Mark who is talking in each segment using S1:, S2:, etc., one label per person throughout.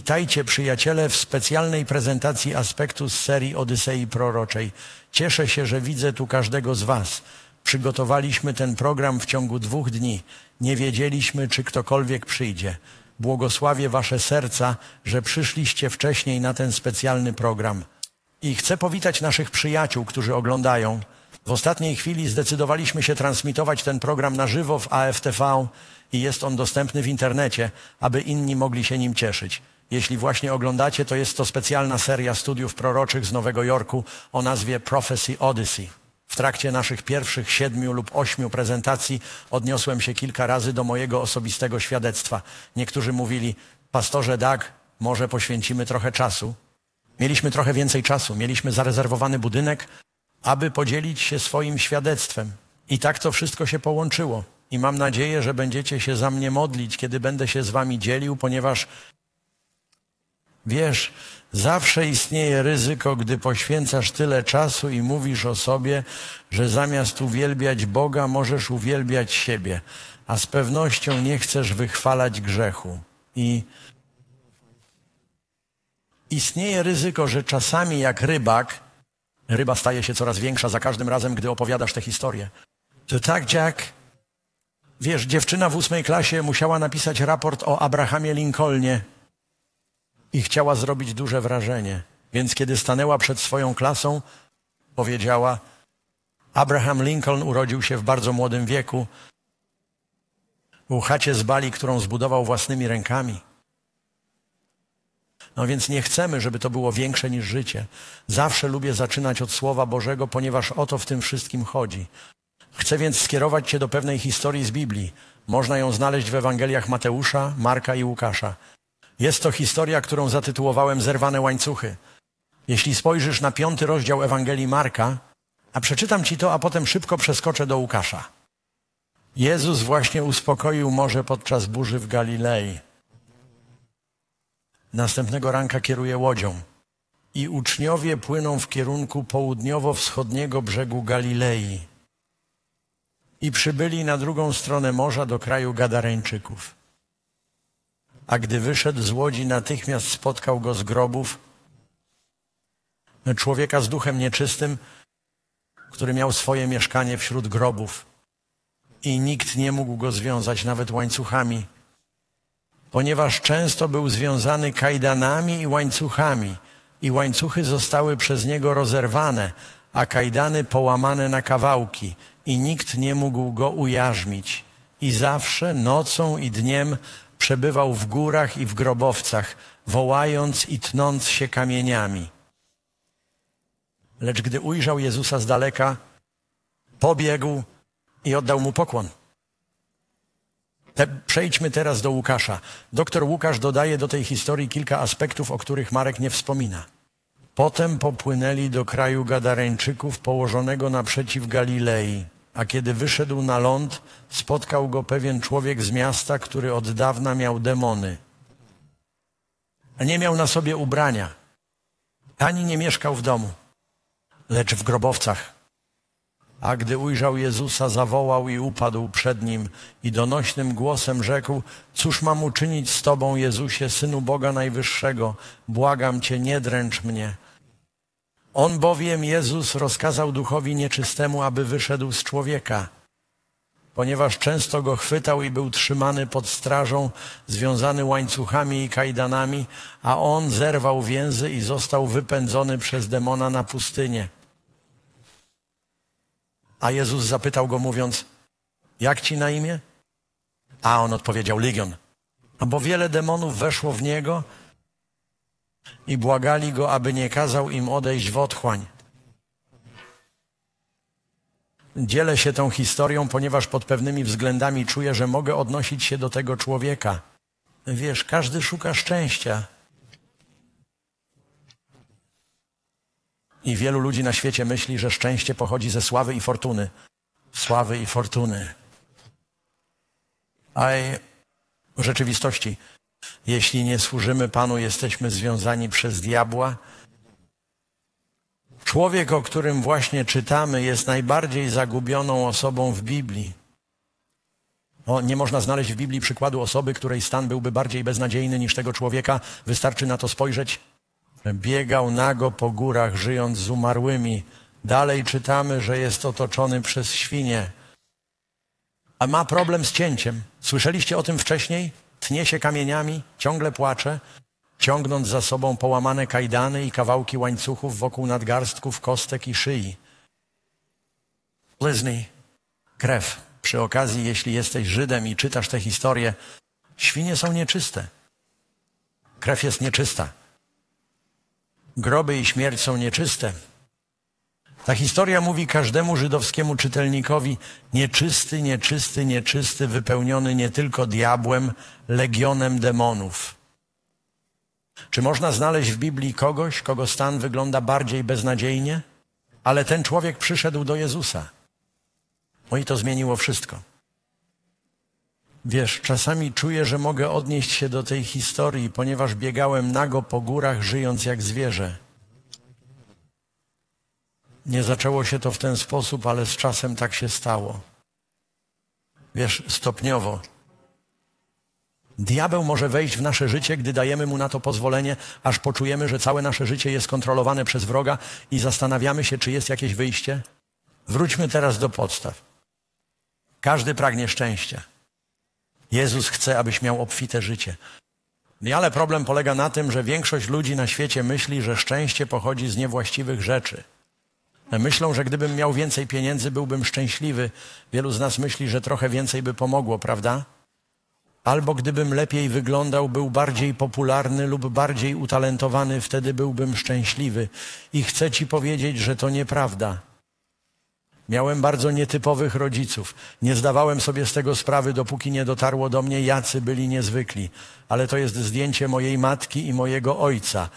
S1: Witajcie przyjaciele w specjalnej prezentacji aspektu z serii Odysei Proroczej. Cieszę się, że widzę tu każdego z Was. Przygotowaliśmy ten program w ciągu dwóch dni. Nie wiedzieliśmy, czy ktokolwiek przyjdzie. Błogosławię Wasze serca, że przyszliście wcześniej na ten specjalny program. I chcę powitać naszych przyjaciół, którzy oglądają. W ostatniej chwili zdecydowaliśmy się transmitować ten program na żywo w AFTV i jest on dostępny w internecie, aby inni mogli się nim cieszyć. Jeśli właśnie oglądacie, to jest to specjalna seria studiów proroczych z Nowego Jorku o nazwie Prophecy Odyssey. W trakcie naszych pierwszych siedmiu lub ośmiu prezentacji odniosłem się kilka razy do mojego osobistego świadectwa. Niektórzy mówili, pastorze Dag, może poświęcimy trochę czasu. Mieliśmy trochę więcej czasu, mieliśmy zarezerwowany budynek, aby podzielić się swoim świadectwem. I tak to wszystko się połączyło. I mam nadzieję, że będziecie się za mnie modlić, kiedy będę się z wami dzielił, ponieważ wiesz, zawsze istnieje ryzyko, gdy poświęcasz tyle czasu i mówisz o sobie, że zamiast uwielbiać Boga, możesz uwielbiać siebie, a z pewnością nie chcesz wychwalać grzechu. I istnieje ryzyko, że czasami jak rybak, ryba staje się coraz większa za każdym razem, gdy opowiadasz tę historię. To tak, Jack, Wiesz, dziewczyna w ósmej klasie musiała napisać raport o Abrahamie Lincolnie i chciała zrobić duże wrażenie. Więc kiedy stanęła przed swoją klasą, powiedziała: Abraham Lincoln urodził się w bardzo młodym wieku, w chacie z Bali, którą zbudował własnymi rękami. No więc nie chcemy, żeby to było większe niż życie. Zawsze lubię zaczynać od Słowa Bożego, ponieważ o to w tym wszystkim chodzi. Chcę więc skierować Cię do pewnej historii z Biblii. Można ją znaleźć w Ewangeliach Mateusza, Marka i Łukasza. Jest to historia, którą zatytułowałem Zerwane łańcuchy. Jeśli spojrzysz na piąty rozdział Ewangelii Marka, a przeczytam Ci to, a potem szybko przeskoczę do Łukasza. Jezus właśnie uspokoił morze podczas burzy w Galilei. Następnego ranka kieruje łodzią i uczniowie płyną w kierunku południowo-wschodniego brzegu Galilei i przybyli na drugą stronę morza do kraju Gadareńczyków. A gdy wyszedł z łodzi, natychmiast spotkał go z grobów człowieka z duchem nieczystym, który miał swoje mieszkanie wśród grobów. I nikt nie mógł go związać nawet łańcuchami, ponieważ często był związany kajdanami i łańcuchami. I łańcuchy zostały przez niego rozerwane, a kajdany połamane na kawałki. I nikt nie mógł go ujarzmić. I zawsze nocą i dniem przebywał w górach i w grobowcach, wołając i tnąc się kamieniami. Lecz gdy ujrzał Jezusa z daleka, pobiegł i oddał mu pokłon. Te, przejdźmy teraz do Łukasza. Doktor Łukasz dodaje do tej historii kilka aspektów, o których Marek nie wspomina. Potem popłynęli do kraju Gadareńczyków położonego naprzeciw Galilei. A kiedy wyszedł na ląd, spotkał go pewien człowiek z miasta, który od dawna miał demony. A nie miał na sobie ubrania, ani nie mieszkał w domu, lecz w grobowcach. A gdy ujrzał Jezusa, zawołał i upadł przed nim i donośnym głosem rzekł: Cóż mam uczynić z Tobą, Jezusie, synu Boga Najwyższego? Błagam Cię, nie dręcz mnie. On bowiem, Jezus, rozkazał duchowi nieczystemu, aby wyszedł z człowieka, ponieważ często go chwytał i był trzymany pod strażą, związany łańcuchami i kajdanami, a on zerwał więzy i został wypędzony przez demona na pustynię. A Jezus zapytał go, mówiąc: Jak ci na imię? A on odpowiedział: Legion. Bo wiele demonów weszło w niego i błagali go, aby nie kazał im odejść w otchłań. Dzielę się tą historią, ponieważ pod pewnymi względami czuję, że mogę odnosić się do tego człowieka. Wiesz, każdy szuka szczęścia. I wielu ludzi na świecie myśli, że szczęście pochodzi ze sławy i fortuny. Sławy i fortuny. A w rzeczywistości jeśli nie służymy Panu, jesteśmy związani przez diabła. Człowiek, o którym właśnie czytamy, jest najbardziej zagubioną osobą w Biblii. O, nie można znaleźć w Biblii przykładu osoby, której stan byłby bardziej beznadziejny niż tego człowieka. Wystarczy na to spojrzeć. Biegał nago po górach, żyjąc z umarłymi. Dalej czytamy, że jest otoczony przez świnie. A ma problem z cięciem. Słyszeliście o tym wcześniej? Tnie się kamieniami, ciągle płacze, ciągnąc za sobą połamane kajdany i kawałki łańcuchów wokół nadgarstków, kostek i szyi. Blizny, krew. Przy okazji, jeśli jesteś Żydem i czytasz tę historię, świnie są nieczyste. Krew jest nieczysta. Groby i śmierć są nieczyste. Ta historia mówi każdemu żydowskiemu czytelnikowi nieczysty, nieczysty, nieczysty, wypełniony nie tylko diabłem, legionem demonów. Czy można znaleźć w Biblii kogoś, kogo stan wygląda bardziej beznadziejnie? Ale ten człowiek przyszedł do Jezusa. No i to zmieniło wszystko. Wiesz, czasami czuję, że mogę odnieść się do tej historii, ponieważ biegałem nago po górach, żyjąc jak zwierzę. Nie zaczęło się to w ten sposób, ale z czasem tak się stało. Wiesz, stopniowo. Diabeł może wejść w nasze życie, gdy dajemy mu na to pozwolenie, aż poczujemy, że całe nasze życie jest kontrolowane przez wroga i zastanawiamy się, czy jest jakieś wyjście. Wróćmy teraz do podstaw. Każdy pragnie szczęścia. Jezus chce, abyś miał obfite życie. Ale problem polega na tym, że większość ludzi na świecie myśli, że szczęście pochodzi z niewłaściwych rzeczy. Myślą, że gdybym miał więcej pieniędzy, byłbym szczęśliwy. Wielu z nas myśli, że trochę więcej by pomogło, prawda? Albo gdybym lepiej wyglądał, był bardziej popularny lub bardziej utalentowany, wtedy byłbym szczęśliwy. I chcę ci powiedzieć, że to nieprawda. Miałem bardzo nietypowych rodziców. Nie zdawałem sobie z tego sprawy, dopóki nie dotarło do mnie, jacy byli niezwykli. Ale to jest zdjęcie mojej matki i mojego ojca.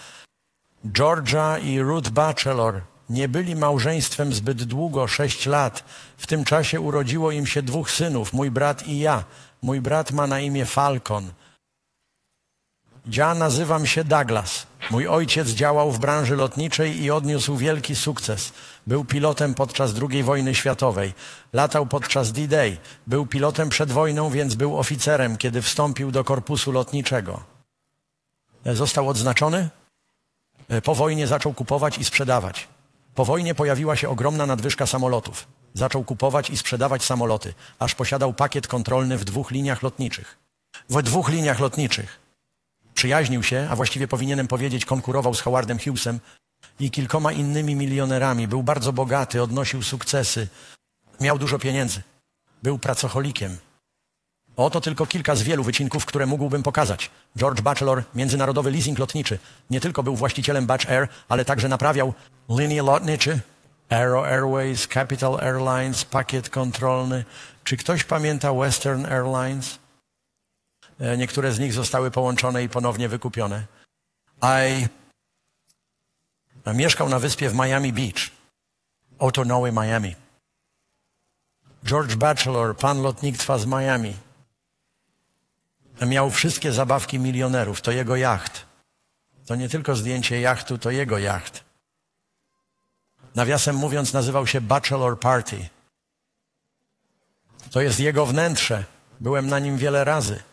S1: Georgia i Ruth Bachelor nie byli małżeństwem zbyt długo, sześć lat. W tym czasie urodziło im się dwóch synów, mój brat i ja. Mój brat ma na imię Falcon. Ja nazywam się Douglas. Mój ojciec działał w branży lotniczej i odniósł wielki sukces. Był pilotem podczas II wojny światowej. Latał podczas D-Day. Był pilotem przed wojną, więc był oficerem, kiedy wstąpił do korpusu lotniczego. Został odznaczony. Po wojnie zaczął kupować i sprzedawać. Po wojnie pojawiła się ogromna nadwyżka samolotów. Zaczął kupować i sprzedawać samoloty, aż posiadał pakiet kontrolny w dwóch liniach lotniczych. W dwóch liniach lotniczych. Przyjaźnił się, a właściwie powinienem powiedzieć, konkurował z Howardem Hughesem i kilkoma innymi milionerami. Był bardzo bogaty, odnosił sukcesy, miał dużo pieniędzy. Był pracocholikiem. Oto tylko kilka z wielu wycinków, które mógłbym pokazać. George Batchelor, międzynarodowy leasing lotniczy. Nie tylko był właścicielem Batch Air, ale także naprawiał linie lotnicze, Aero Airways, Capital Airlines, pakiet kontrolny. Czy ktoś pamięta Western Airlines? E, niektóre z nich zostały połączone i ponownie wykupione. I mieszkał na wyspie w Miami Beach. Otonowy Miami. George Batchelor, pan lotnictwa z Miami. Miał wszystkie zabawki milionerów. To jego jacht. To nie tylko zdjęcie jachtu, to jego jacht. Nawiasem mówiąc, nazywał się Bachelor Party. To jest jego wnętrze. Byłem na nim wiele razy.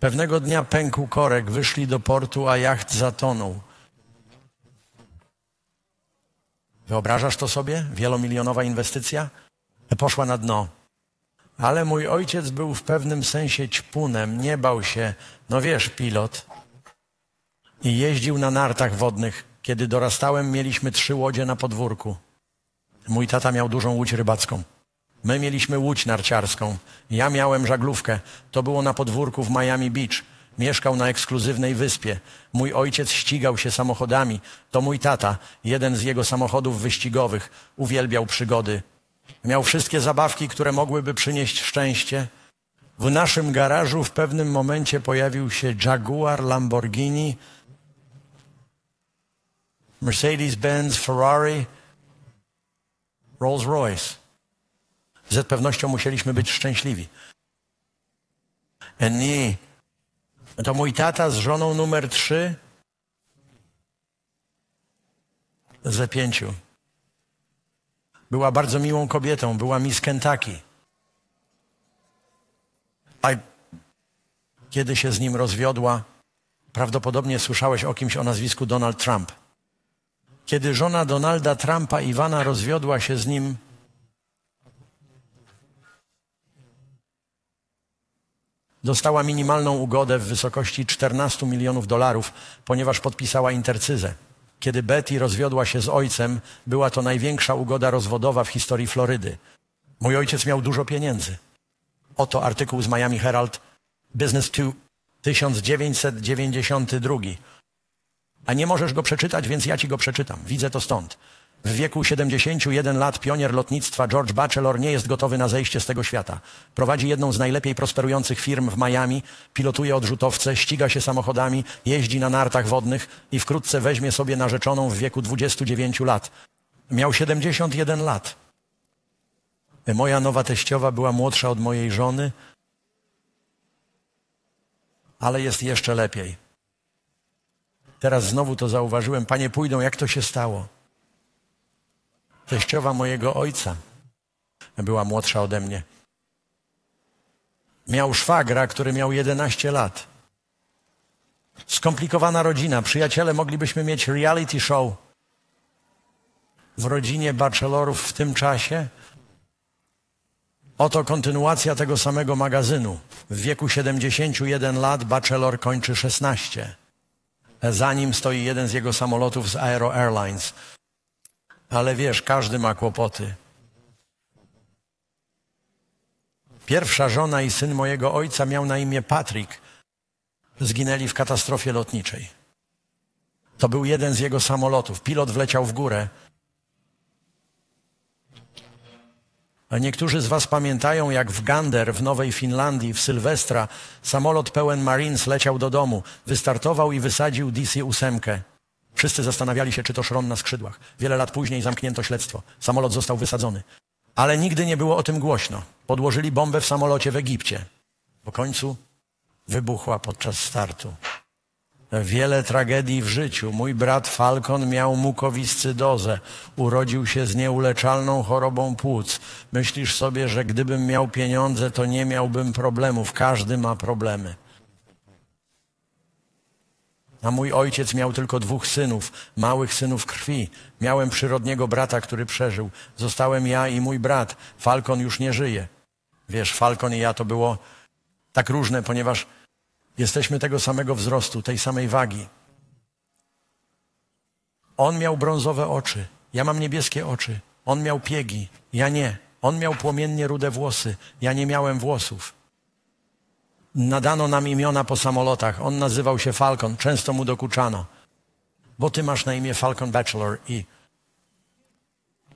S1: Pewnego dnia pękł korek, wyszli do portu, a jacht zatonął. Wyobrażasz to sobie? Wielomilionowa inwestycja? Poszła na dno. Ale mój ojciec był w pewnym sensie ćpunem, nie bał się, no wiesz, pilot. I jeździł na nartach wodnych. Kiedy dorastałem, mieliśmy trzy łodzie na podwórku. Mój tata miał dużą łódź rybacką. My mieliśmy łódź narciarską. Ja miałem żaglówkę. To było na podwórku w Miami Beach. Mieszkał na ekskluzywnej wyspie. Mój ojciec ścigał się samochodami. To mój tata, jeden z jego samochodów wyścigowych. Uwielbiał przygody. Miał wszystkie zabawki, które mogłyby przynieść szczęście. W naszym garażu w pewnym momencie pojawił się Jaguar, Lamborghini, Mercedes-Benz, Ferrari, Rolls-Royce. Z pewnością musieliśmy być szczęśliwi. Nie. To mój tata z żoną numer trzy ze pięciu. Była bardzo miłą kobietą, była Miss Kentucky. A kiedy się z nim rozwiodła, prawdopodobnie słyszałeś o kimś o nazwisku Donald Trump. Kiedy żona Donalda Trumpa, Iwana, rozwiodła się z nim, dostała minimalną ugodę w wysokości 14 milionów dolarów, ponieważ podpisała intercyzę. Kiedy Betty rozwiodła się z ojcem, była to największa ugoda rozwodowa w historii Florydy. Mój ojciec miał dużo pieniędzy. Oto artykuł z Miami Herald, Business 2, 1992. A nie możesz go przeczytać, więc ja ci go przeczytam. Widzę to stąd. W wieku 71 lat pionier lotnictwa George Batchelor nie jest gotowy na zejście z tego świata. Prowadzi jedną z najlepiej prosperujących firm w Miami, pilotuje odrzutowce, ściga się samochodami, jeździ na nartach wodnych i wkrótce weźmie sobie narzeczoną w wieku 29 lat. Miał 71 lat. Moja nowa teściowa była młodsza od mojej żony, ale jest jeszcze lepiej. Teraz znowu to zauważyłem. Panie pójdą, jak to się stało? Teściowa mojego ojca była młodsza ode mnie. Miał szwagra, który miał 11 lat. Skomplikowana rodzina. Przyjaciele, moglibyśmy mieć reality show w rodzinie bachelorów w tym czasie. Oto kontynuacja tego samego magazynu. W wieku 71 lat bachelor kończy 16. Za nim stoi jeden z jego samolotów z Aero Airlines. Ale wiesz, każdy ma kłopoty. Pierwsza żona i syn mojego ojca miał na imię Patrick. Zginęli w katastrofie lotniczej. To był jeden z jego samolotów. Pilot wleciał w górę. A niektórzy z Was pamiętają, jak w Gander w Nowej Finlandii w Sylwestra samolot pełen Marines leciał do domu, wystartował i wysadził DC-8. Wszyscy zastanawiali się, czy to szron na skrzydłach. Wiele lat później zamknięto śledztwo. Samolot został wysadzony. Ale nigdy nie było o tym głośno. Podłożyli bombę w samolocie w Egipcie. Po końcu wybuchła podczas startu. Wiele tragedii w życiu. Mój brat Falcon miał mukowiscydozę. Urodził się z nieuleczalną chorobą płuc. Myślisz sobie, że gdybym miał pieniądze, to nie miałbym problemów. Każdy ma problemy. A mój ojciec miał tylko dwóch synów, małych synów krwi. Miałem przyrodniego brata, który przeżył. Zostałem ja i mój brat. Falcon już nie żyje. Wiesz, Falcon i ja to było tak różne, ponieważ jesteśmy tego samego wzrostu, tej samej wagi. On miał brązowe oczy, ja mam niebieskie oczy. On miał piegi, ja nie. On miał płomiennie rude włosy, ja nie miałem włosów. Nadano nam imiona po samolotach. On nazywał się Falcon. Często mu dokuczano. Bo ty masz na imię Falcon Bachelor i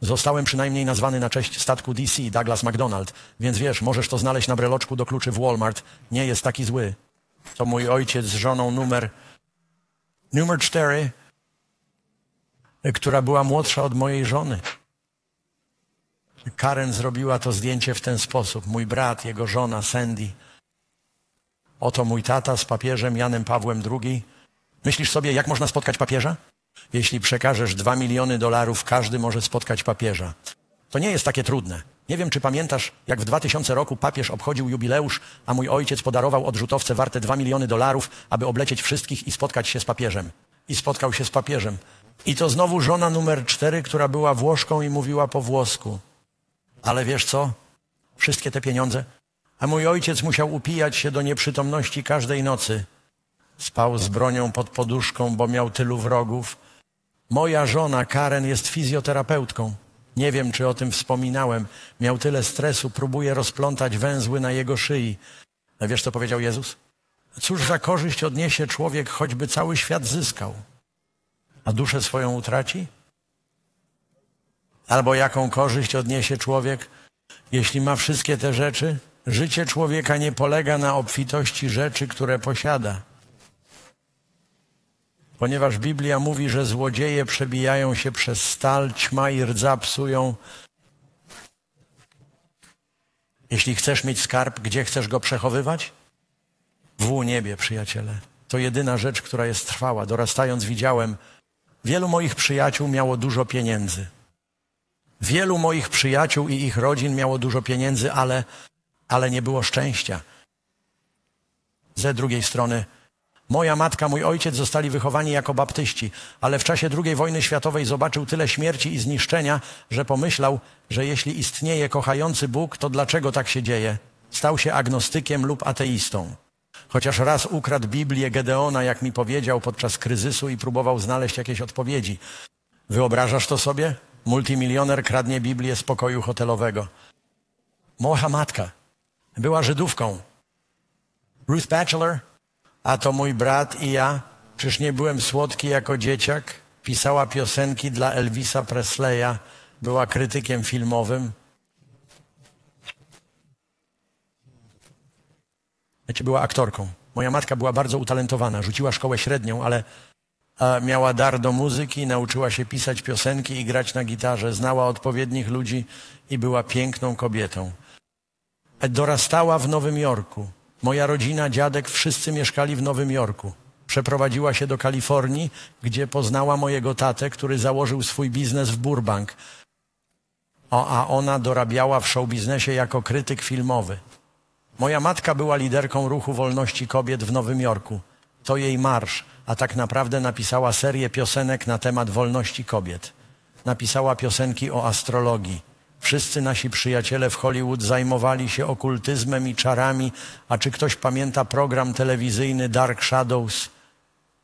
S1: zostałem przynajmniej nazwany na cześć statku DC Douglas McDonald. Więc wiesz, możesz to znaleźć na breloczku do kluczy w Walmart. Nie jest taki zły. To mój ojciec z żoną numer numer cztery, która była młodsza od mojej żony. Karen zrobiła to zdjęcie w ten sposób. Mój brat, jego żona Sandy Oto mój tata z papieżem Janem Pawłem II. Myślisz sobie, jak można spotkać papieża? Jeśli przekażesz dwa miliony dolarów, każdy może spotkać papieża. To nie jest takie trudne. Nie wiem, czy pamiętasz, jak w 2000 roku papież obchodził jubileusz, a mój ojciec podarował odrzutowce warte 2 miliony dolarów, aby oblecieć wszystkich i spotkać się z papieżem. I spotkał się z papieżem. I to znowu żona numer cztery, która była Włoszką i mówiła po włosku. Ale wiesz co? Wszystkie te pieniądze a mój ojciec musiał upijać się do nieprzytomności każdej nocy. Spał z bronią pod poduszką, bo miał tylu wrogów. Moja żona Karen jest fizjoterapeutką. Nie wiem, czy o tym wspominałem. Miał tyle stresu, próbuje rozplątać węzły na jego szyi. A wiesz, co powiedział Jezus? Cóż za korzyść odniesie człowiek, choćby cały świat zyskał, a duszę swoją utraci? Albo jaką korzyść odniesie człowiek, jeśli ma wszystkie te rzeczy, Życie człowieka nie polega na obfitości rzeczy, które posiada. Ponieważ Biblia mówi, że złodzieje przebijają się przez stal, ćma i rdza psują. Jeśli chcesz mieć skarb, gdzie chcesz go przechowywać? W niebie, przyjaciele. To jedyna rzecz, która jest trwała. Dorastając widziałem, wielu moich przyjaciół miało dużo pieniędzy. Wielu moich przyjaciół i ich rodzin miało dużo pieniędzy, ale ale nie było szczęścia. Ze drugiej strony, moja matka, mój ojciec zostali wychowani jako baptyści, ale w czasie II wojny światowej zobaczył tyle śmierci i zniszczenia, że pomyślał, że jeśli istnieje kochający Bóg, to dlaczego tak się dzieje? Stał się agnostykiem lub ateistą. Chociaż raz ukradł Biblię Gedeona, jak mi powiedział, podczas kryzysu i próbował znaleźć jakieś odpowiedzi. Wyobrażasz to sobie? Multimilioner kradnie Biblię z pokoju hotelowego. Moja matka była Żydówką. Ruth Batchelor, a to mój brat i ja. Przecież nie byłem słodki jako dzieciak. Pisała piosenki dla Elvisa Presleya. Była krytykiem filmowym. Znaczy była aktorką. Moja matka była bardzo utalentowana. Rzuciła szkołę średnią, ale miała dar do muzyki, nauczyła się pisać piosenki i grać na gitarze. Znała odpowiednich ludzi i była piękną kobietą. Dorastała w Nowym Jorku. Moja rodzina, dziadek, wszyscy mieszkali w Nowym Jorku. Przeprowadziła się do Kalifornii, gdzie poznała mojego tatę, który założył swój biznes w Burbank. O, a ona dorabiała w showbiznesie jako krytyk filmowy. Moja matka była liderką ruchu wolności kobiet w Nowym Jorku. To jej marsz, a tak naprawdę napisała serię piosenek na temat wolności kobiet. Napisała piosenki o astrologii. Wszyscy nasi przyjaciele w Hollywood zajmowali się okultyzmem i czarami, a czy ktoś pamięta program telewizyjny Dark Shadows?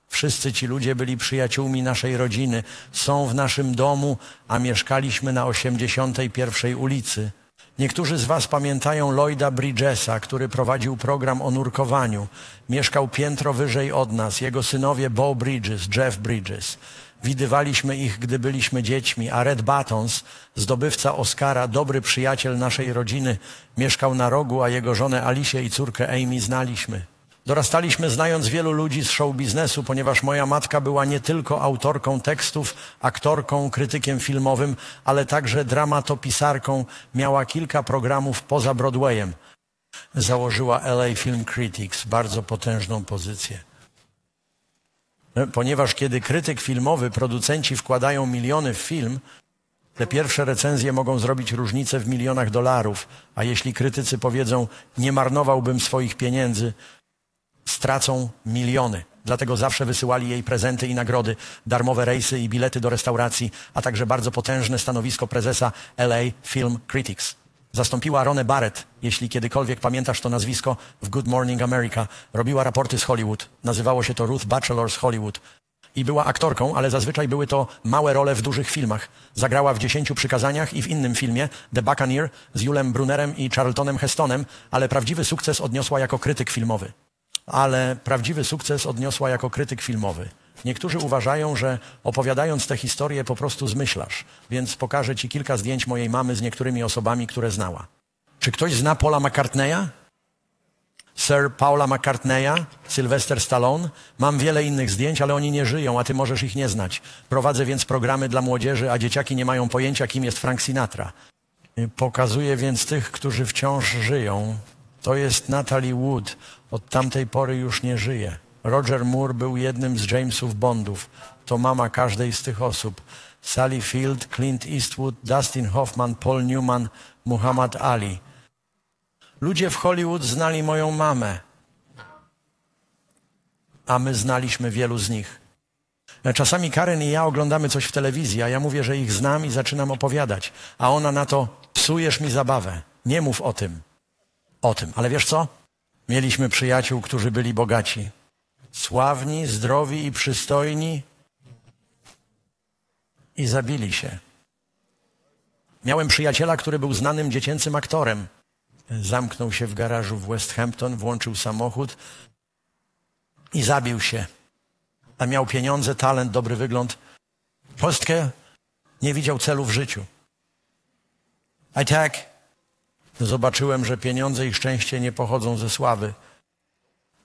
S1: Wszyscy ci ludzie byli przyjaciółmi naszej rodziny, są w naszym domu, a mieszkaliśmy na 81 ulicy. Niektórzy z Was pamiętają Lloyda Bridgesa, który prowadził program o nurkowaniu. Mieszkał piętro wyżej od nas. Jego synowie Bo Bridges, Jeff Bridges. Widywaliśmy ich, gdy byliśmy dziećmi, a Red Buttons, zdobywca Oscara, dobry przyjaciel naszej rodziny, mieszkał na rogu, a jego żonę Alicie i córkę Amy znaliśmy. Dorastaliśmy znając wielu ludzi z show biznesu, ponieważ moja matka była nie tylko autorką tekstów, aktorką, krytykiem filmowym, ale także dramatopisarką. Miała kilka programów poza Broadwayem. Założyła LA Film Critics, bardzo potężną pozycję. Ponieważ kiedy krytyk filmowy, producenci wkładają miliony w film, te pierwsze recenzje mogą zrobić różnicę w milionach dolarów, a jeśli krytycy powiedzą, nie marnowałbym swoich pieniędzy, stracą miliony. Dlatego zawsze wysyłali jej prezenty i nagrody, darmowe rejsy i bilety do restauracji, a także bardzo potężne stanowisko prezesa LA Film Critics. Zastąpiła Ronę Barrett, jeśli kiedykolwiek pamiętasz to nazwisko, w Good Morning America. Robiła raporty z Hollywood. Nazywało się to Ruth Bachelor z Hollywood. I była aktorką, ale zazwyczaj były to małe role w dużych filmach. Zagrała w Dziesięciu Przykazaniach i w innym filmie, The Buccaneer, z Julem Brunerem i Charltonem Hestonem, ale prawdziwy sukces odniosła jako krytyk filmowy ale prawdziwy sukces odniosła jako krytyk filmowy. Niektórzy uważają, że opowiadając tę historię po prostu zmyślasz, więc pokażę Ci kilka zdjęć mojej mamy z niektórymi osobami, które znała. Czy ktoś zna Paula McCartneya? Sir Paula McCartneya, Sylvester Stallone. Mam wiele innych zdjęć, ale oni nie żyją, a ty możesz ich nie znać. Prowadzę więc programy dla młodzieży, a dzieciaki nie mają pojęcia, kim jest Frank Sinatra. Pokazuję więc tych, którzy wciąż żyją. To jest Natalie Wood. Od tamtej pory już nie żyje. Roger Moore był jednym z Jamesów Bondów. To mama każdej z tych osób. Sally Field, Clint Eastwood, Dustin Hoffman, Paul Newman, Muhammad Ali. Ludzie w Hollywood znali moją mamę, a my znaliśmy wielu z nich. Czasami Karen i ja oglądamy coś w telewizji, a ja mówię, że ich znam i zaczynam opowiadać, a ona na to psujesz mi zabawę. Nie mów o tym. O tym. Ale wiesz co? Mieliśmy przyjaciół, którzy byli bogaci, sławni, zdrowi i przystojni i zabili się. Miałem przyjaciela, który był znanym dziecięcym aktorem. Zamknął się w garażu w West Hampton, włączył samochód i zabił się. A miał pieniądze, talent, dobry wygląd. Postkę nie widział celu w życiu. I tak zobaczyłem, że pieniądze i szczęście nie pochodzą ze sławy.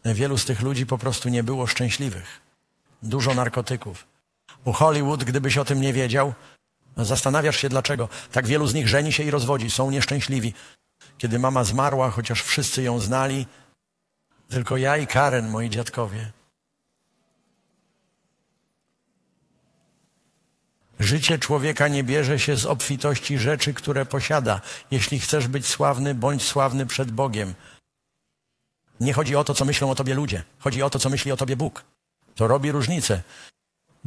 S1: Wielu z tych ludzi po prostu nie było szczęśliwych. Dużo narkotyków. U Hollywood, gdybyś o tym nie wiedział, zastanawiasz się dlaczego. Tak wielu z nich żeni się i rozwodzi, są nieszczęśliwi. Kiedy mama zmarła, chociaż wszyscy ją znali, tylko ja i Karen, moi dziadkowie. Życie człowieka nie bierze się z obfitości rzeczy, które posiada. Jeśli chcesz być sławny, bądź sławny przed Bogiem. Nie chodzi o to, co myślą o tobie ludzie. Chodzi o to, co myśli o tobie Bóg. To robi różnicę.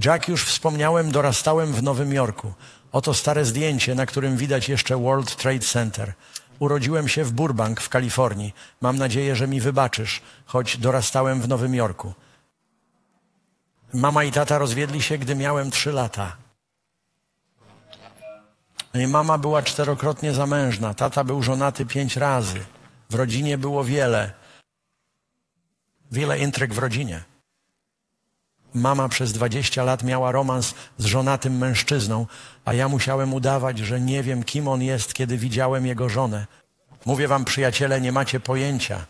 S1: Jack już wspomniałem, dorastałem w Nowym Jorku. Oto stare zdjęcie, na którym widać jeszcze World Trade Center. Urodziłem się w Burbank w Kalifornii. Mam nadzieję, że mi wybaczysz, choć dorastałem w Nowym Jorku. Mama i tata rozwiedli się, gdy miałem trzy lata. I mama była czterokrotnie zamężna, tata był żonaty pięć razy. W rodzinie było wiele, wiele intryg w rodzinie. Mama przez dwadzieścia lat miała romans z żonatym mężczyzną, a ja musiałem udawać, że nie wiem, kim on jest, kiedy widziałem jego żonę. Mówię wam, przyjaciele, nie macie pojęcia.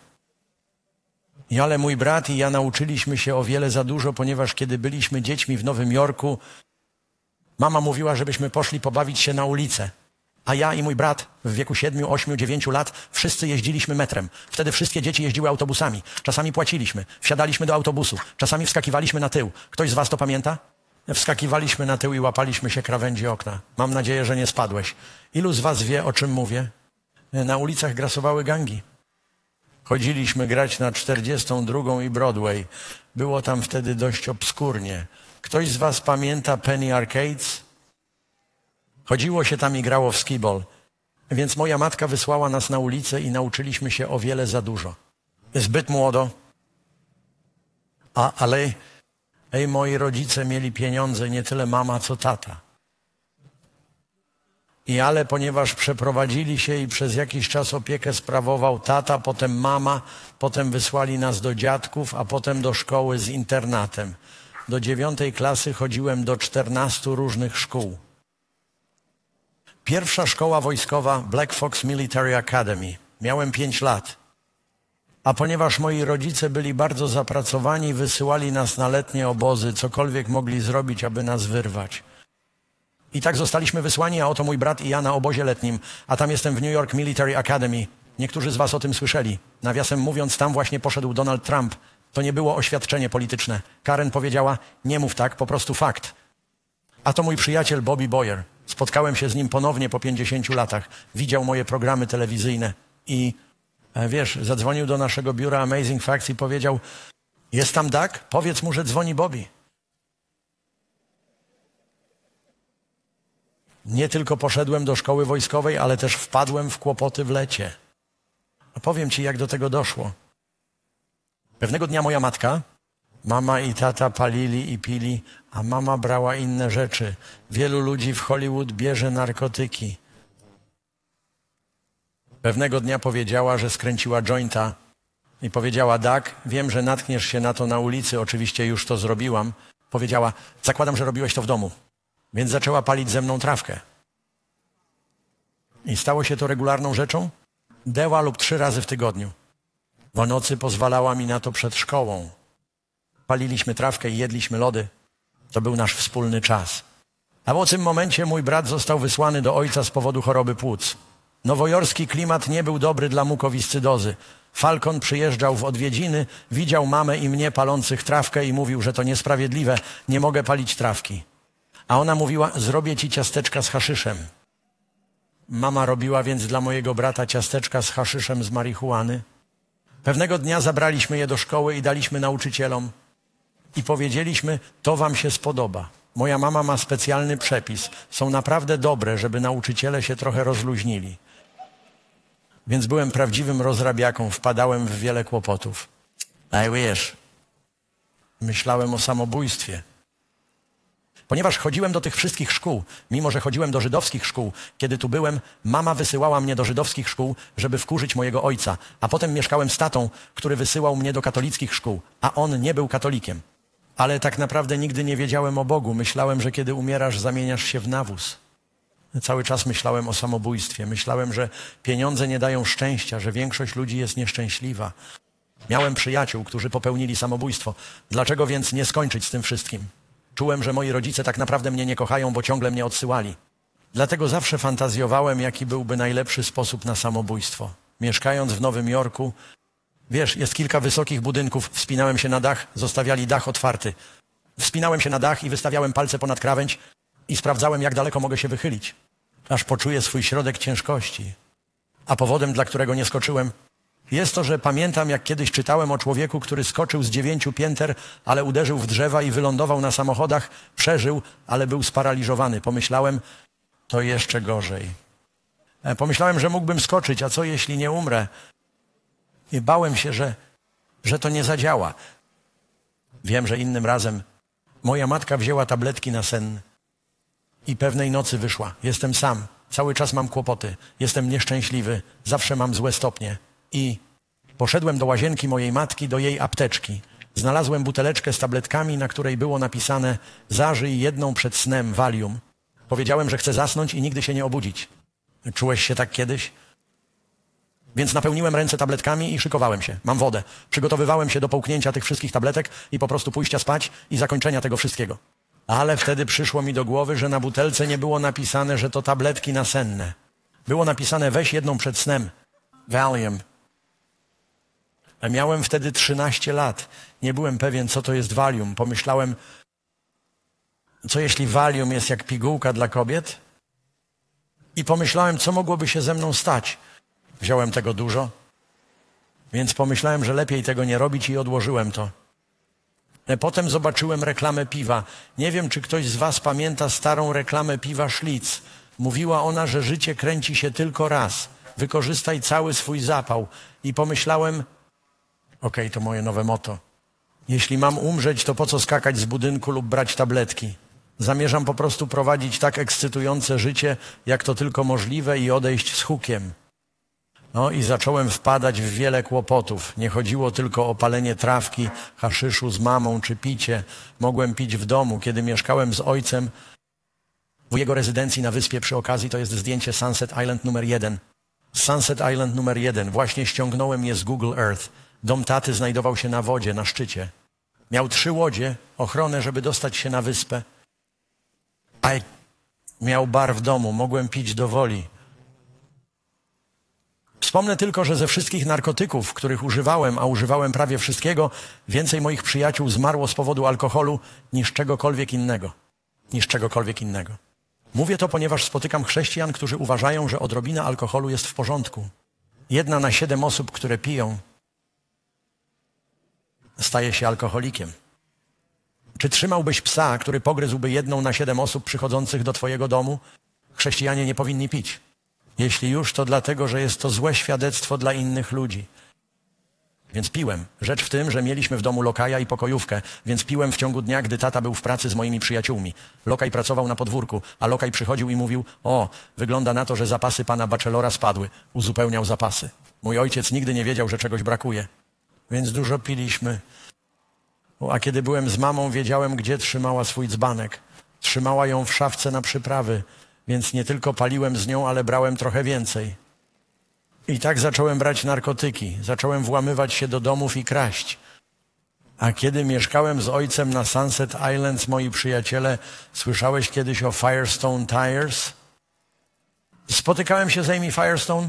S1: I ale mój brat i ja nauczyliśmy się o wiele za dużo, ponieważ kiedy byliśmy dziećmi w Nowym Jorku, mama mówiła, żebyśmy poszli pobawić się na ulicę. A ja i mój brat w wieku siedmiu, ośmiu, dziewięciu lat wszyscy jeździliśmy metrem. Wtedy wszystkie dzieci jeździły autobusami. Czasami płaciliśmy, wsiadaliśmy do autobusu, czasami wskakiwaliśmy na tył. Ktoś z was to pamięta? Wskakiwaliśmy na tył i łapaliśmy się krawędzi okna. Mam nadzieję, że nie spadłeś. Ilu z was wie, o czym mówię? Na ulicach grasowały gangi. Chodziliśmy grać na 42 i Broadway. Było tam wtedy dość obskurnie. Ktoś z was pamięta Penny Arcades? Chodziło się tam i grało w skibol. Więc moja matka wysłała nas na ulicę i nauczyliśmy się o wiele za dużo. Zbyt młodo. A, ale ej, moi rodzice mieli pieniądze, nie tyle mama, co tata. I ale ponieważ przeprowadzili się i przez jakiś czas opiekę sprawował tata, potem mama, potem wysłali nas do dziadków, a potem do szkoły z internatem. Do dziewiątej klasy chodziłem do czternastu różnych szkół. Pierwsza szkoła wojskowa Black Fox Military Academy. Miałem pięć lat. A ponieważ moi rodzice byli bardzo zapracowani, wysyłali nas na letnie obozy, cokolwiek mogli zrobić, aby nas wyrwać. I tak zostaliśmy wysłani, a oto mój brat i ja na obozie letnim, a tam jestem w New York Military Academy. Niektórzy z was o tym słyszeli. Nawiasem mówiąc, tam właśnie poszedł Donald Trump. To nie było oświadczenie polityczne. Karen powiedziała, nie mów tak, po prostu fakt. A to mój przyjaciel Bobby Boyer. Spotkałem się z nim ponownie po 50 latach. Widział moje programy telewizyjne i e, wiesz, zadzwonił do naszego biura Amazing Facts i powiedział: Jest tam Doug? Powiedz mu, że dzwoni Bobby. Nie tylko poszedłem do szkoły wojskowej, ale też wpadłem w kłopoty w lecie. Powiem ci, jak do tego doszło. Pewnego dnia moja matka, mama i tata palili i pili, a mama brała inne rzeczy. Wielu ludzi w Hollywood bierze narkotyki. Pewnego dnia powiedziała, że skręciła jointa i powiedziała: Dak, wiem, że natkniesz się na to na ulicy, oczywiście już to zrobiłam. Powiedziała: Zakładam, że robiłeś to w domu. Więc zaczęła palić ze mną trawkę. I stało się to regularną rzeczą? Deła lub trzy razy w tygodniu. W nocy pozwalała mi na to przed szkołą. Paliliśmy trawkę i jedliśmy lody. To był nasz wspólny czas. A w tym momencie mój brat został wysłany do ojca z powodu choroby płuc. Nowojorski klimat nie był dobry dla mukowiscydozy. Falcon przyjeżdżał w odwiedziny, widział mamę i mnie palących trawkę i mówił, że to niesprawiedliwe, nie mogę palić trawki. A ona mówiła, zrobię ci ciasteczka z haszyszem. Mama robiła więc dla mojego brata ciasteczka z haszyszem z marihuany. Pewnego dnia zabraliśmy je do szkoły i daliśmy nauczycielom i powiedzieliśmy, to wam się spodoba. Moja mama ma specjalny przepis. Są naprawdę dobre, żeby nauczyciele się trochę rozluźnili. Więc byłem prawdziwym rozrabiaką, wpadałem w wiele kłopotów. A wiesz, myślałem o samobójstwie. Ponieważ chodziłem do tych wszystkich szkół, mimo że chodziłem do żydowskich szkół, kiedy tu byłem, mama wysyłała mnie do żydowskich szkół, żeby wkurzyć mojego ojca. A potem mieszkałem z tatą, który wysyłał mnie do katolickich szkół, a on nie był katolikiem. Ale tak naprawdę nigdy nie wiedziałem o Bogu. Myślałem, że kiedy umierasz, zamieniasz się w nawóz. Cały czas myślałem o samobójstwie. Myślałem, że pieniądze nie dają szczęścia, że większość ludzi jest nieszczęśliwa. Miałem przyjaciół, którzy popełnili samobójstwo. Dlaczego więc nie skończyć z tym wszystkim? Czułem, że moi rodzice tak naprawdę mnie nie kochają, bo ciągle mnie odsyłali. Dlatego zawsze fantazjowałem, jaki byłby najlepszy sposób na samobójstwo. Mieszkając w Nowym Jorku, wiesz, jest kilka wysokich budynków, wspinałem się na dach, zostawiali dach otwarty. Wspinałem się na dach i wystawiałem palce ponad krawędź i sprawdzałem, jak daleko mogę się wychylić, aż poczuję swój środek ciężkości. A powodem, dla którego nie skoczyłem, jest to, że pamiętam, jak kiedyś czytałem o człowieku, który skoczył z dziewięciu pięter, ale uderzył w drzewa i wylądował na samochodach, przeżył, ale był sparaliżowany. Pomyślałem, to jeszcze gorzej. E, pomyślałem, że mógłbym skoczyć, a co jeśli nie umrę? I bałem się, że, że to nie zadziała. Wiem, że innym razem moja matka wzięła tabletki na sen i pewnej nocy wyszła. Jestem sam, cały czas mam kłopoty, jestem nieszczęśliwy, zawsze mam złe stopnie. I poszedłem do łazienki mojej matki, do jej apteczki. Znalazłem buteleczkę z tabletkami, na której było napisane zażyj jedną przed snem Valium. Powiedziałem, że chcę zasnąć i nigdy się nie obudzić. Czułeś się tak kiedyś? Więc napełniłem ręce tabletkami i szykowałem się. Mam wodę. Przygotowywałem się do połknięcia tych wszystkich tabletek i po prostu pójścia spać i zakończenia tego wszystkiego. Ale wtedy przyszło mi do głowy, że na butelce nie było napisane, że to tabletki nasenne. Było napisane weź jedną przed snem. Valium. Miałem wtedy 13 lat. Nie byłem pewien, co to jest Valium. Pomyślałem, co jeśli Valium jest jak pigułka dla kobiet? I pomyślałem, co mogłoby się ze mną stać. Wziąłem tego dużo, więc pomyślałem, że lepiej tego nie robić i odłożyłem to. E, potem zobaczyłem reklamę piwa. Nie wiem, czy ktoś z Was pamięta starą reklamę piwa Schlitz. Mówiła ona, że życie kręci się tylko raz. Wykorzystaj cały swój zapał. I pomyślałem, okej, okay, to moje nowe moto. Jeśli mam umrzeć, to po co skakać z budynku lub brać tabletki? Zamierzam po prostu prowadzić tak ekscytujące życie, jak to tylko możliwe i odejść z hukiem. No i zacząłem wpadać w wiele kłopotów. Nie chodziło tylko o palenie trawki, haszyszu z mamą czy picie. Mogłem pić w domu. Kiedy mieszkałem z ojcem w jego rezydencji na wyspie przy okazji, to jest zdjęcie Sunset Island numer jeden. Sunset Island numer jeden. Właśnie ściągnąłem je z Google Earth. Dom taty znajdował się na wodzie, na szczycie. Miał trzy łodzie, ochronę, żeby dostać się na wyspę. A miał bar w domu, mogłem pić do woli. Wspomnę tylko, że ze wszystkich narkotyków, których używałem, a używałem prawie wszystkiego, więcej moich przyjaciół zmarło z powodu alkoholu niż czegokolwiek innego. Niż czegokolwiek innego. Mówię to, ponieważ spotykam chrześcijan, którzy uważają, że odrobina alkoholu jest w porządku. Jedna na siedem osób, które piją, staje się alkoholikiem. Czy trzymałbyś psa, który pogryzłby jedną na siedem osób przychodzących do Twojego domu? Chrześcijanie nie powinni pić. Jeśli już, to dlatego, że jest to złe świadectwo dla innych ludzi. Więc piłem. Rzecz w tym, że mieliśmy w domu lokaja i pokojówkę, więc piłem w ciągu dnia, gdy tata był w pracy z moimi przyjaciółmi. Lokaj pracował na podwórku, a lokaj przychodził i mówił: O, wygląda na to, że zapasy pana bachelora spadły. Uzupełniał zapasy. Mój ojciec nigdy nie wiedział, że czegoś brakuje. Więc dużo piliśmy. A kiedy byłem z mamą, wiedziałem, gdzie trzymała swój dzbanek. Trzymała ją w szafce na przyprawy więc nie tylko paliłem z nią, ale brałem trochę więcej. I tak zacząłem brać narkotyki, zacząłem włamywać się do domów i kraść. A kiedy mieszkałem z ojcem na Sunset Islands, moi przyjaciele, słyszałeś kiedyś o Firestone Tires? Spotykałem się z Amy Firestone.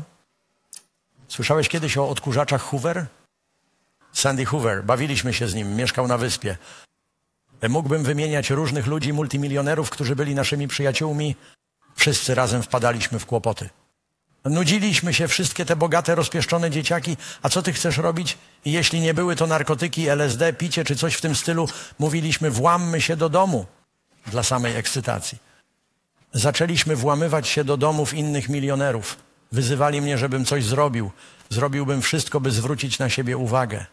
S1: Słyszałeś kiedyś o odkurzaczach Hoover? Sandy Hoover, bawiliśmy się z nim, mieszkał na wyspie. Mógłbym wymieniać różnych ludzi, multimilionerów, którzy byli naszymi przyjaciółmi, Wszyscy razem wpadaliśmy w kłopoty. Nudziliśmy się, wszystkie te bogate, rozpieszczone dzieciaki. A co ty chcesz robić? I jeśli nie były to narkotyki, LSD, picie czy coś w tym stylu, mówiliśmy włammy się do domu dla samej ekscytacji. Zaczęliśmy włamywać się do domów innych milionerów. Wyzywali mnie, żebym coś zrobił. Zrobiłbym wszystko, by zwrócić na siebie uwagę.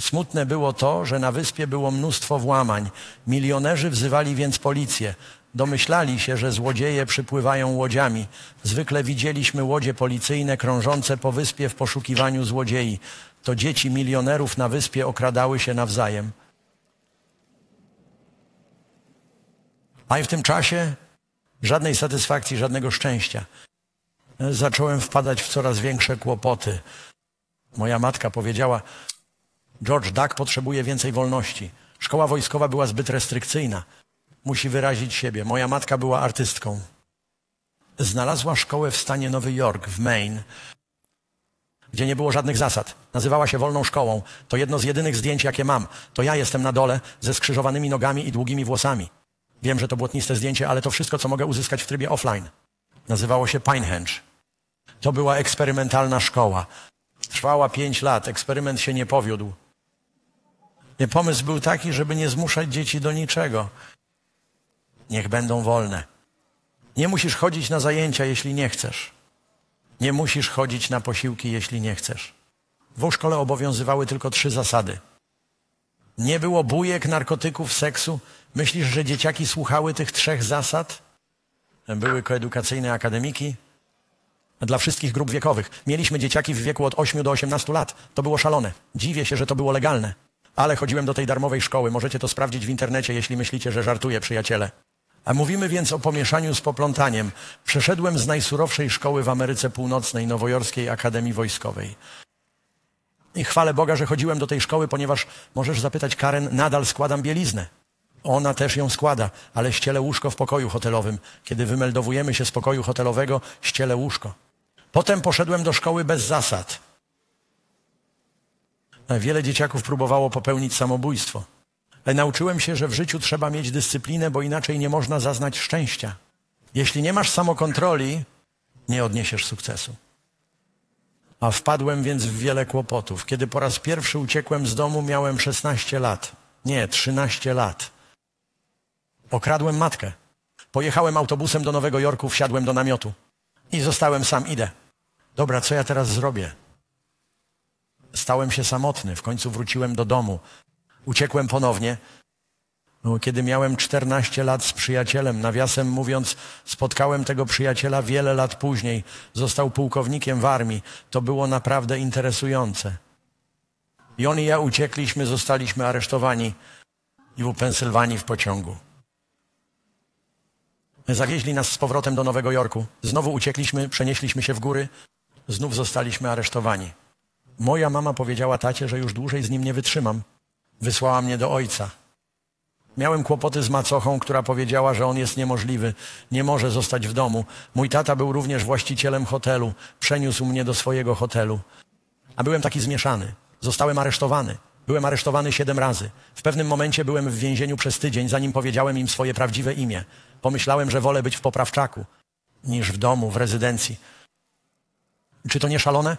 S1: Smutne było to, że na wyspie było mnóstwo włamań. Milionerzy wzywali więc policję. Domyślali się, że złodzieje przypływają łodziami. Zwykle widzieliśmy łodzie policyjne krążące po wyspie w poszukiwaniu złodziei. To dzieci milionerów na wyspie okradały się nawzajem. A i w tym czasie żadnej satysfakcji, żadnego szczęścia. Zacząłem wpadać w coraz większe kłopoty. Moja matka powiedziała, George Duck potrzebuje więcej wolności. Szkoła wojskowa była zbyt restrykcyjna musi wyrazić siebie. Moja matka była artystką. Znalazła szkołę w stanie Nowy Jork, w Maine, gdzie nie było żadnych zasad. Nazywała się Wolną Szkołą. To jedno z jedynych zdjęć, jakie mam. To ja jestem na dole ze skrzyżowanymi nogami i długimi włosami. Wiem, że to błotniste zdjęcie, ale to wszystko, co mogę uzyskać w trybie offline. Nazywało się Pinehenge. To była eksperymentalna szkoła. trwała pięć lat. Eksperyment się nie powiódł. Pomysł był taki, żeby nie zmuszać dzieci do niczego. Niech będą wolne. Nie musisz chodzić na zajęcia, jeśli nie chcesz. Nie musisz chodzić na posiłki, jeśli nie chcesz. W szkole obowiązywały tylko trzy zasady. Nie było bujek, narkotyków, seksu. Myślisz, że dzieciaki słuchały tych trzech zasad? Były koedukacyjne akademiki dla wszystkich grup wiekowych. Mieliśmy dzieciaki w wieku od 8 do 18 lat. To było szalone. Dziwię się, że to było legalne. Ale chodziłem do tej darmowej szkoły. Możecie to sprawdzić w internecie, jeśli myślicie, że żartuję, przyjaciele. A mówimy więc o pomieszaniu z poplątaniem. Przeszedłem z najsurowszej szkoły w Ameryce Północnej, Nowojorskiej Akademii Wojskowej. I chwalę Boga, że chodziłem do tej szkoły, ponieważ możesz zapytać Karen, nadal składam bieliznę. Ona też ją składa, ale ściele łóżko w pokoju hotelowym. Kiedy wymeldowujemy się z pokoju hotelowego, ściele łóżko. Potem poszedłem do szkoły bez zasad. Wiele dzieciaków próbowało popełnić samobójstwo. Nauczyłem się, że w życiu trzeba mieć dyscyplinę, bo inaczej nie można zaznać szczęścia. Jeśli nie masz samokontroli, nie odniesiesz sukcesu. A wpadłem więc w wiele kłopotów. Kiedy po raz pierwszy uciekłem z domu, miałem 16 lat. Nie, 13 lat. Okradłem matkę. Pojechałem autobusem do Nowego Jorku, wsiadłem do namiotu. I zostałem sam, idę. Dobra, co ja teraz zrobię? Stałem się samotny, w końcu wróciłem do domu. Uciekłem ponownie. No, kiedy miałem 14 lat z przyjacielem, nawiasem mówiąc, spotkałem tego przyjaciela wiele lat później. Został pułkownikiem w armii. To było naprawdę interesujące. I on i ja uciekliśmy, zostaliśmy aresztowani i w Pensylwanii w pociągu. Zawieźli nas z powrotem do Nowego Jorku. Znowu uciekliśmy, przenieśliśmy się w góry. Znów zostaliśmy aresztowani. Moja mama powiedziała tacie, że już dłużej z nim nie wytrzymam. Wysłała mnie do ojca. Miałem kłopoty z macochą, która powiedziała, że on jest niemożliwy, nie może zostać w domu. Mój tata był również właścicielem hotelu, przeniósł mnie do swojego hotelu. A byłem taki zmieszany. Zostałem aresztowany. Byłem aresztowany siedem razy. W pewnym momencie byłem w więzieniu przez tydzień, zanim powiedziałem im swoje prawdziwe imię. Pomyślałem, że wolę być w poprawczaku niż w domu, w rezydencji. Czy to nie szalone?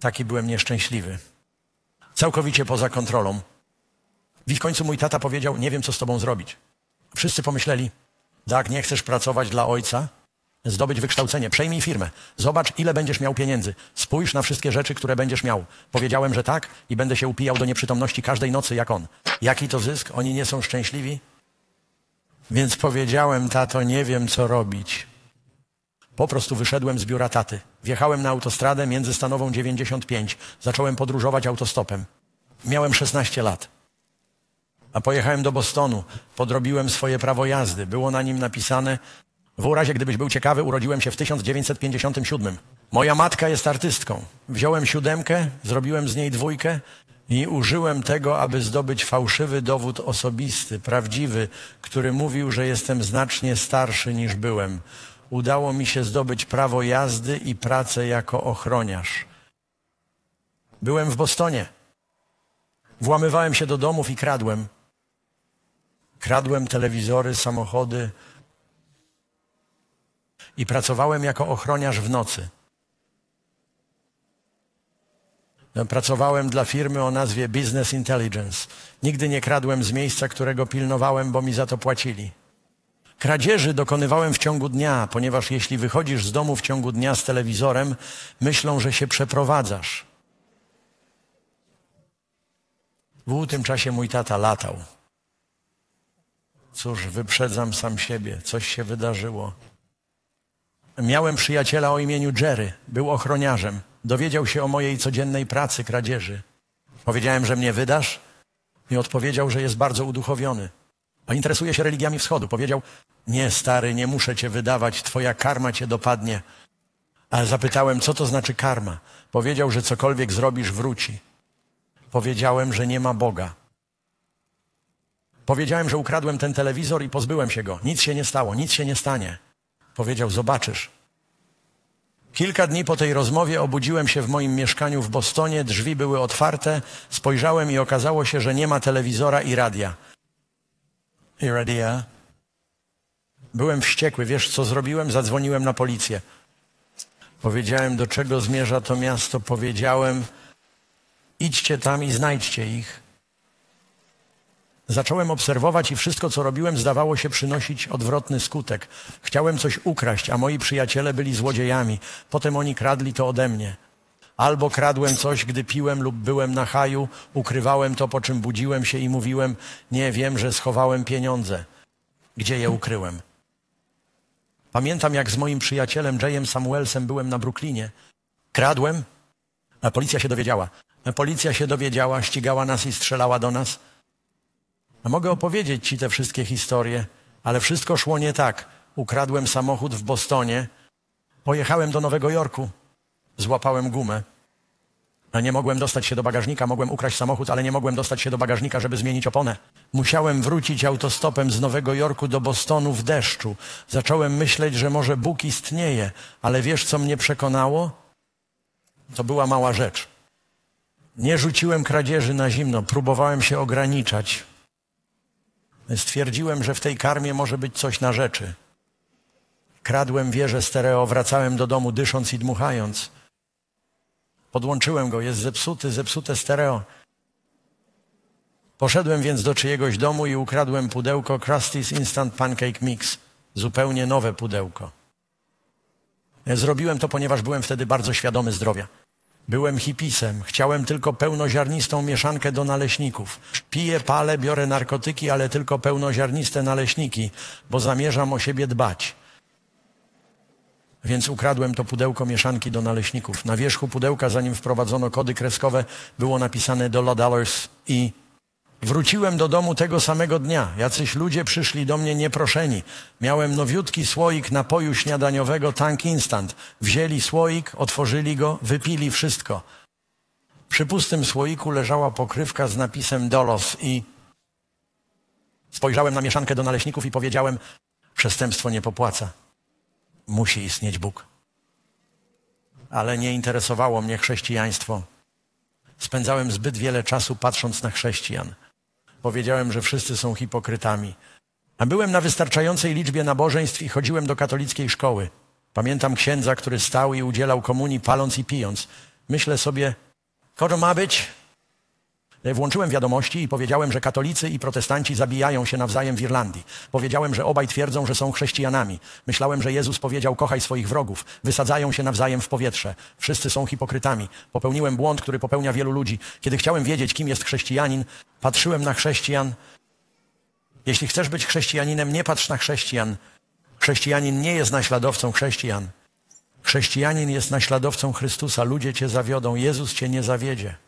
S1: Taki byłem nieszczęśliwy. Całkowicie poza kontrolą. I w końcu mój tata powiedział, nie wiem, co z tobą zrobić. Wszyscy pomyśleli, tak, nie chcesz pracować dla ojca? Zdobyć wykształcenie, przejmij firmę. Zobacz, ile będziesz miał pieniędzy. Spójrz na wszystkie rzeczy, które będziesz miał. Powiedziałem, że tak i będę się upijał do nieprzytomności każdej nocy jak on. Jaki to zysk? Oni nie są szczęśliwi? Więc powiedziałem, tato, nie wiem, co robić. Po prostu wyszedłem z biura taty. Wjechałem na autostradę międzystanową 95. Zacząłem podróżować autostopem. Miałem 16 lat. A pojechałem do Bostonu. Podrobiłem swoje prawo jazdy. Było na nim napisane w razie, gdybyś był ciekawy, urodziłem się w 1957. Moja matka jest artystką. Wziąłem siódemkę, zrobiłem z niej dwójkę i użyłem tego, aby zdobyć fałszywy dowód osobisty, prawdziwy, który mówił, że jestem znacznie starszy niż byłem. Udało mi się zdobyć prawo jazdy i pracę jako ochroniarz. Byłem w Bostonie. Włamywałem się do domów i kradłem. Kradłem telewizory, samochody i pracowałem jako ochroniarz w nocy. Pracowałem dla firmy o nazwie Business Intelligence. Nigdy nie kradłem z miejsca, którego pilnowałem, bo mi za to płacili. Kradzieży dokonywałem w ciągu dnia, ponieważ jeśli wychodzisz z domu w ciągu dnia z telewizorem, myślą, że się przeprowadzasz. W tym czasie mój tata latał. Cóż, wyprzedzam sam siebie, coś się wydarzyło. Miałem przyjaciela o imieniu Jerry, był ochroniarzem. Dowiedział się o mojej codziennej pracy kradzieży. Powiedziałem, że mnie wydasz i odpowiedział, że jest bardzo uduchowiony. A interesuje się religiami wschodu. Powiedział, nie stary, nie muszę cię wydawać, twoja karma cię dopadnie. Ale zapytałem, co to znaczy karma. Powiedział, że cokolwiek zrobisz, wróci. Powiedziałem, że nie ma Boga. Powiedziałem, że ukradłem ten telewizor i pozbyłem się go. Nic się nie stało, nic się nie stanie. Powiedział, zobaczysz. Kilka dni po tej rozmowie obudziłem się w moim mieszkaniu w Bostonie, drzwi były otwarte, spojrzałem i okazało się, że nie ma telewizora i radia. I radia? Byłem wściekły. Wiesz, co zrobiłem? Zadzwoniłem na policję. Powiedziałem, do czego zmierza to miasto. Powiedziałem, Idźcie tam i znajdźcie ich. Zacząłem obserwować i wszystko, co robiłem, zdawało się przynosić odwrotny skutek. Chciałem coś ukraść, a moi przyjaciele byli złodziejami. Potem oni kradli to ode mnie. Albo kradłem coś, gdy piłem lub byłem na haju, ukrywałem to, po czym budziłem się i mówiłem, nie wiem, że schowałem pieniądze. Gdzie je ukryłem? Pamiętam, jak z moim przyjacielem Jayem Samuelsem byłem na Brooklynie. Kradłem, a policja się dowiedziała. Policja się dowiedziała, ścigała nas i strzelała do nas. A mogę opowiedzieć ci te wszystkie historie, ale wszystko szło nie tak. Ukradłem samochód w Bostonie, pojechałem do Nowego Jorku, złapałem gumę. A nie mogłem dostać się do bagażnika, mogłem ukraść samochód, ale nie mogłem dostać się do bagażnika, żeby zmienić oponę. Musiałem wrócić autostopem z Nowego Jorku do Bostonu w deszczu. Zacząłem myśleć, że może Bóg istnieje, ale wiesz, co mnie przekonało? To była mała rzecz. Nie rzuciłem kradzieży na zimno, próbowałem się ograniczać. Stwierdziłem, że w tej karmie może być coś na rzeczy. Kradłem wieżę stereo, wracałem do domu dysząc i dmuchając. Podłączyłem go, jest zepsuty, zepsute stereo. Poszedłem więc do czyjegoś domu i ukradłem pudełko Krusty's Instant Pancake Mix. Zupełnie nowe pudełko. Zrobiłem to, ponieważ byłem wtedy bardzo świadomy zdrowia. Byłem hipisem, chciałem tylko pełnoziarnistą mieszankę do naleśników. Piję, palę, biorę narkotyki, ale tylko pełnoziarniste naleśniki, bo zamierzam o siebie dbać. Więc ukradłem to pudełko mieszanki do naleśników. Na wierzchu pudełka, zanim wprowadzono kody kreskowe, było napisane dollar dollars i Wróciłem do domu tego samego dnia. Jacyś ludzie przyszli do mnie nieproszeni. Miałem nowiutki słoik napoju śniadaniowego Tank Instant. Wzięli słoik, otworzyli go, wypili wszystko. Przy pustym słoiku leżała pokrywka z napisem Dolos i spojrzałem na mieszankę do naleśników i powiedziałem, przestępstwo nie popłaca. Musi istnieć Bóg. Ale nie interesowało mnie chrześcijaństwo. Spędzałem zbyt wiele czasu patrząc na chrześcijan powiedziałem, że wszyscy są hipokrytami. A byłem na wystarczającej liczbie nabożeństw i chodziłem do katolickiej szkoły. Pamiętam księdza, który stał i udzielał komunii paląc i pijąc. Myślę sobie, kogo ma być? Włączyłem wiadomości i powiedziałem, że katolicy i protestanci zabijają się nawzajem w Irlandii. Powiedziałem, że obaj twierdzą, że są chrześcijanami. Myślałem, że Jezus powiedział, kochaj swoich wrogów. Wysadzają się nawzajem w powietrze. Wszyscy są hipokrytami. Popełniłem błąd, który popełnia wielu ludzi. Kiedy chciałem wiedzieć, kim jest chrześcijanin, patrzyłem na chrześcijan. Jeśli chcesz być chrześcijaninem, nie patrz na chrześcijan. Chrześcijanin nie jest naśladowcą chrześcijan. Chrześcijanin jest naśladowcą Chrystusa. Ludzie cię zawiodą, Jezus cię nie zawiedzie.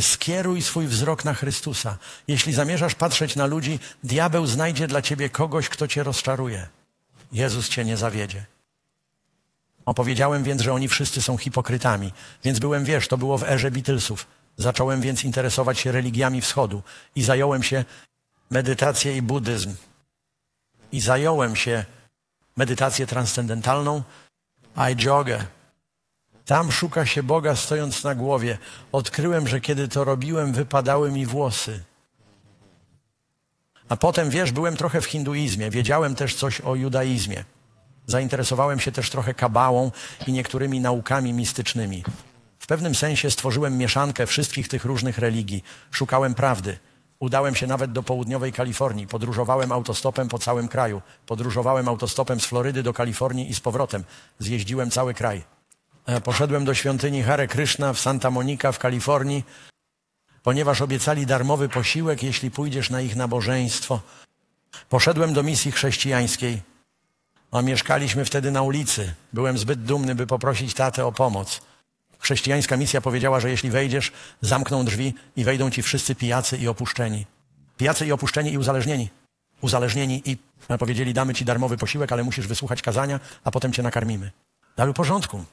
S1: Skieruj swój wzrok na Chrystusa. Jeśli zamierzasz patrzeć na ludzi, diabeł znajdzie dla ciebie kogoś, kto cię rozczaruje. Jezus cię nie zawiedzie. Opowiedziałem więc, że oni wszyscy są hipokrytami. Więc byłem, wiesz, to było w erze Beatlesów. Zacząłem więc interesować się religiami wschodu i zająłem się medytacją i buddyzm. I zająłem się medytację transcendentalną, I jogę, tam szuka się Boga stojąc na głowie. Odkryłem, że kiedy to robiłem, wypadały mi włosy. A potem, wiesz, byłem trochę w hinduizmie, wiedziałem też coś o judaizmie. Zainteresowałem się też trochę kabałą i niektórymi naukami mistycznymi. W pewnym sensie stworzyłem mieszankę wszystkich tych różnych religii. Szukałem prawdy. Udałem się nawet do południowej Kalifornii. Podróżowałem autostopem po całym kraju. Podróżowałem autostopem z Florydy do Kalifornii i z powrotem. Zjeździłem cały kraj. E, poszedłem do świątyni Hare Krishna w Santa Monica w Kalifornii, ponieważ obiecali darmowy posiłek, jeśli pójdziesz na ich nabożeństwo. Poszedłem do misji chrześcijańskiej, a mieszkaliśmy wtedy na ulicy. Byłem zbyt dumny, by poprosić tatę o pomoc. Chrześcijańska misja powiedziała, że jeśli wejdziesz, zamkną drzwi i wejdą ci wszyscy pijacy i opuszczeni. Pijacy i opuszczeni i uzależnieni. Uzależnieni i powiedzieli, damy ci darmowy posiłek, ale musisz wysłuchać kazania, a potem cię nakarmimy. Dali porządku.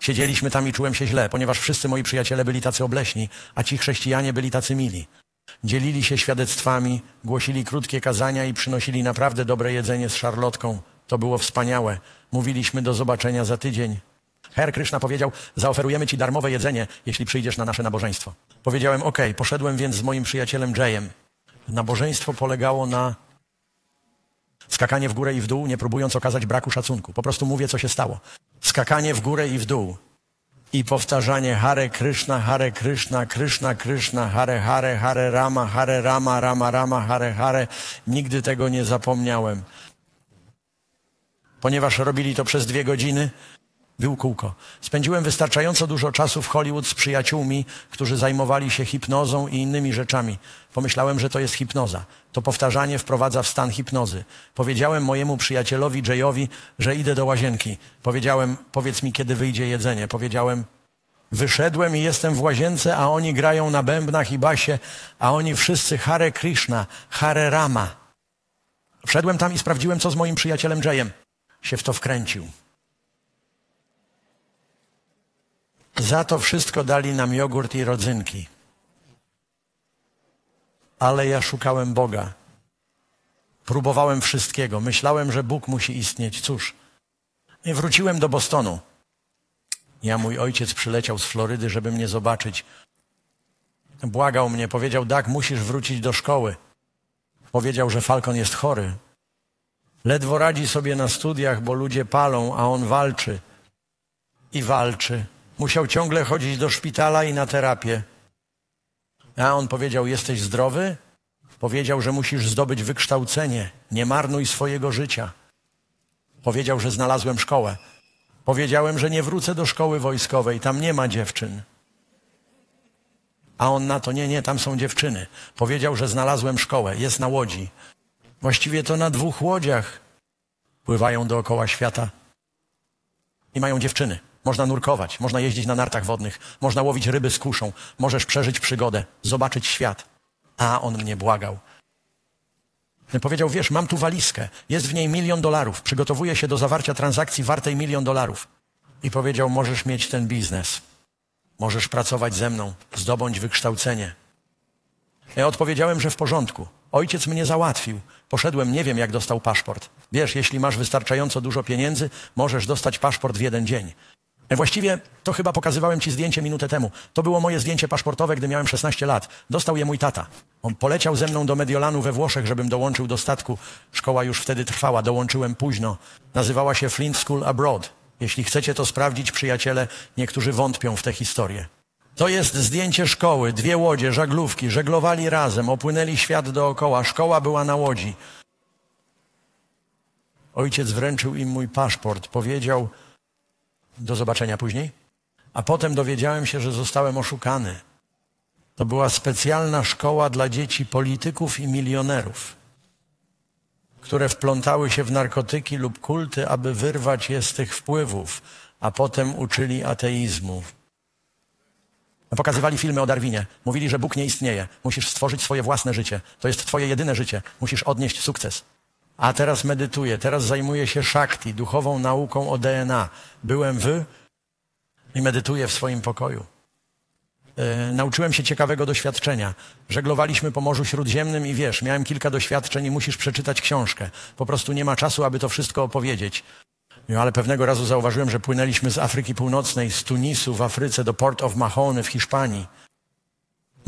S1: Siedzieliśmy tam i czułem się źle, ponieważ wszyscy moi przyjaciele byli tacy obleśni, a ci chrześcijanie byli tacy mili. Dzielili się świadectwami, głosili krótkie kazania i przynosili naprawdę dobre jedzenie z szarlotką. To było wspaniałe. Mówiliśmy do zobaczenia za tydzień. Herr Krishna powiedział, zaoferujemy ci darmowe jedzenie, jeśli przyjdziesz na nasze nabożeństwo. Powiedziałem, ok, poszedłem więc z moim przyjacielem Jayem. Nabożeństwo polegało na skakanie w górę i w dół, nie próbując okazać braku szacunku. Po prostu mówię, co się stało skakanie w górę i w dół. i powtarzanie Hare Krishna, Hare Krishna, Krishna Krishna, Hare Hare, Hare Rama, Hare Rama, Rama Rama, Hare Hare. Nigdy tego nie zapomniałem. Ponieważ robili to przez dwie godziny, był kółko. Spędziłem wystarczająco dużo czasu w Hollywood z przyjaciółmi, którzy zajmowali się hipnozą i innymi rzeczami. Pomyślałem, że to jest hipnoza. To powtarzanie wprowadza w stan hipnozy. Powiedziałem mojemu przyjacielowi Jayowi, że idę do łazienki. Powiedziałem, powiedz mi, kiedy wyjdzie jedzenie. Powiedziałem, wyszedłem i jestem w łazience, a oni grają na bębnach i basie, a oni wszyscy Hare Krishna, Hare Rama. Wszedłem tam i sprawdziłem, co z moim przyjacielem Jayem. Się w to wkręcił. Za to wszystko dali nam jogurt i rodzynki. Ale ja szukałem Boga. Próbowałem wszystkiego. Myślałem, że Bóg musi istnieć. Cóż, i wróciłem do Bostonu. Ja, mój ojciec przyleciał z Florydy, żeby mnie zobaczyć. Błagał mnie, powiedział, Dak, musisz wrócić do szkoły. Powiedział, że Falcon jest chory. Ledwo radzi sobie na studiach, bo ludzie palą, a on walczy. I walczy. Musiał ciągle chodzić do szpitala i na terapię. A on powiedział: Jesteś zdrowy? Powiedział, że musisz zdobyć wykształcenie. Nie marnuj swojego życia. Powiedział, że znalazłem szkołę. Powiedziałem, że nie wrócę do szkoły wojskowej, tam nie ma dziewczyn. A on na to: Nie, nie, tam są dziewczyny. Powiedział, że znalazłem szkołę, jest na łodzi. Właściwie to na dwóch łodziach pływają dookoła świata i mają dziewczyny. Można nurkować, można jeździć na nartach wodnych, można łowić ryby z kuszą, możesz przeżyć przygodę, zobaczyć świat. A on mnie błagał. Powiedział, wiesz, mam tu walizkę, jest w niej milion dolarów, przygotowuję się do zawarcia transakcji wartej milion dolarów. I powiedział, możesz mieć ten biznes, możesz pracować ze mną, zdobądź wykształcenie. Ja odpowiedziałem, że w porządku. Ojciec mnie załatwił. Poszedłem, nie wiem jak dostał paszport. Wiesz, jeśli masz wystarczająco dużo pieniędzy, możesz dostać paszport w jeden dzień. E, właściwie to chyba pokazywałem ci zdjęcie minutę temu. To było moje zdjęcie paszportowe, gdy miałem 16 lat. Dostał je mój tata. On poleciał ze mną do Mediolanu we Włoszech, żebym dołączył do statku. Szkoła już wtedy trwała, dołączyłem późno. Nazywała się Flint School Abroad. Jeśli chcecie to sprawdzić, przyjaciele, niektórzy wątpią w tę historię. To jest zdjęcie szkoły. Dwie łodzie, żaglówki, żeglowali razem, opłynęli świat dookoła. Szkoła była na łodzi. Ojciec wręczył im mój paszport. Powiedział, do zobaczenia później. A potem dowiedziałem się, że zostałem oszukany. To była specjalna szkoła dla dzieci polityków i milionerów, które wplątały się w narkotyki lub kulty, aby wyrwać je z tych wpływów, a potem uczyli ateizmu. Pokazywali filmy o Darwinie. Mówili, że Bóg nie istnieje. Musisz stworzyć swoje własne życie. To jest twoje jedyne życie. Musisz odnieść sukces. A teraz medytuję, teraz zajmuję się szakti, duchową nauką o DNA. Byłem w i medytuję w swoim pokoju. E, nauczyłem się ciekawego doświadczenia. Żeglowaliśmy po Morzu Śródziemnym i wiesz, miałem kilka doświadczeń i musisz przeczytać książkę. Po prostu nie ma czasu, aby to wszystko opowiedzieć. No, ale pewnego razu zauważyłem, że płynęliśmy z Afryki Północnej, z Tunisu w Afryce do Port of Mahone w Hiszpanii.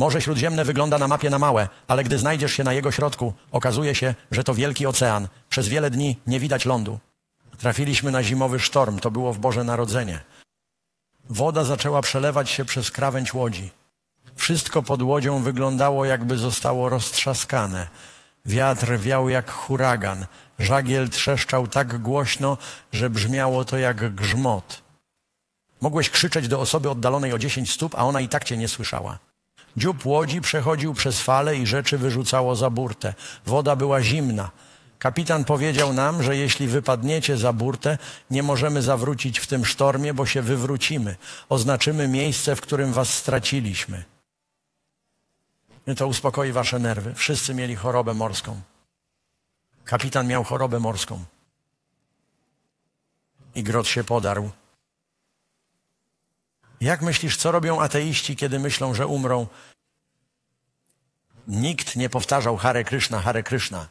S1: Morze Śródziemne wygląda na mapie na małe, ale gdy znajdziesz się na jego środku, okazuje się, że to wielki ocean. Przez wiele dni nie widać lądu. Trafiliśmy na zimowy sztorm, to było w Boże Narodzenie. Woda zaczęła przelewać się przez krawędź łodzi. Wszystko pod łodzią wyglądało, jakby zostało roztrzaskane. Wiatr wiał jak huragan. Żagiel trzeszczał tak głośno, że brzmiało to jak grzmot. Mogłeś krzyczeć do osoby oddalonej o dziesięć stóp, a ona i tak cię nie słyszała. Dziób łodzi przechodził przez fale i rzeczy wyrzucało za burtę. Woda była zimna. Kapitan powiedział nam, że jeśli wypadniecie za burtę, nie możemy zawrócić w tym sztormie, bo się wywrócimy. Oznaczymy miejsce, w którym was straciliśmy. To uspokoi wasze nerwy. Wszyscy mieli chorobę morską. Kapitan miał chorobę morską. I grot się podarł. Jak myślisz, co robią ateiści, kiedy myślą, że umrą? Nikt nie powtarzał Hare Krishna, Hare Krishna.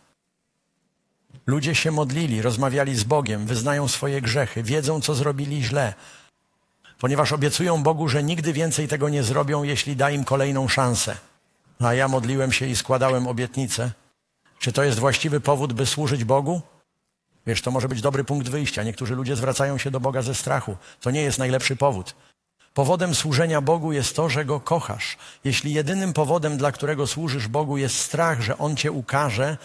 S1: Ludzie się modlili, rozmawiali z Bogiem, wyznają swoje grzechy, wiedzą, co zrobili źle, ponieważ obiecują Bogu, że nigdy więcej tego nie zrobią, jeśli da im kolejną szansę. A ja modliłem się i składałem obietnicę. Czy to jest właściwy powód, by służyć Bogu? Wiesz, to może być dobry punkt wyjścia. Niektórzy ludzie zwracają się do Boga ze strachu. To nie jest najlepszy powód. Powodem służenia Bogu jest to, że Go kochasz. Jeśli jedynym powodem, dla którego służysz Bogu jest strach, że On cię ukaże,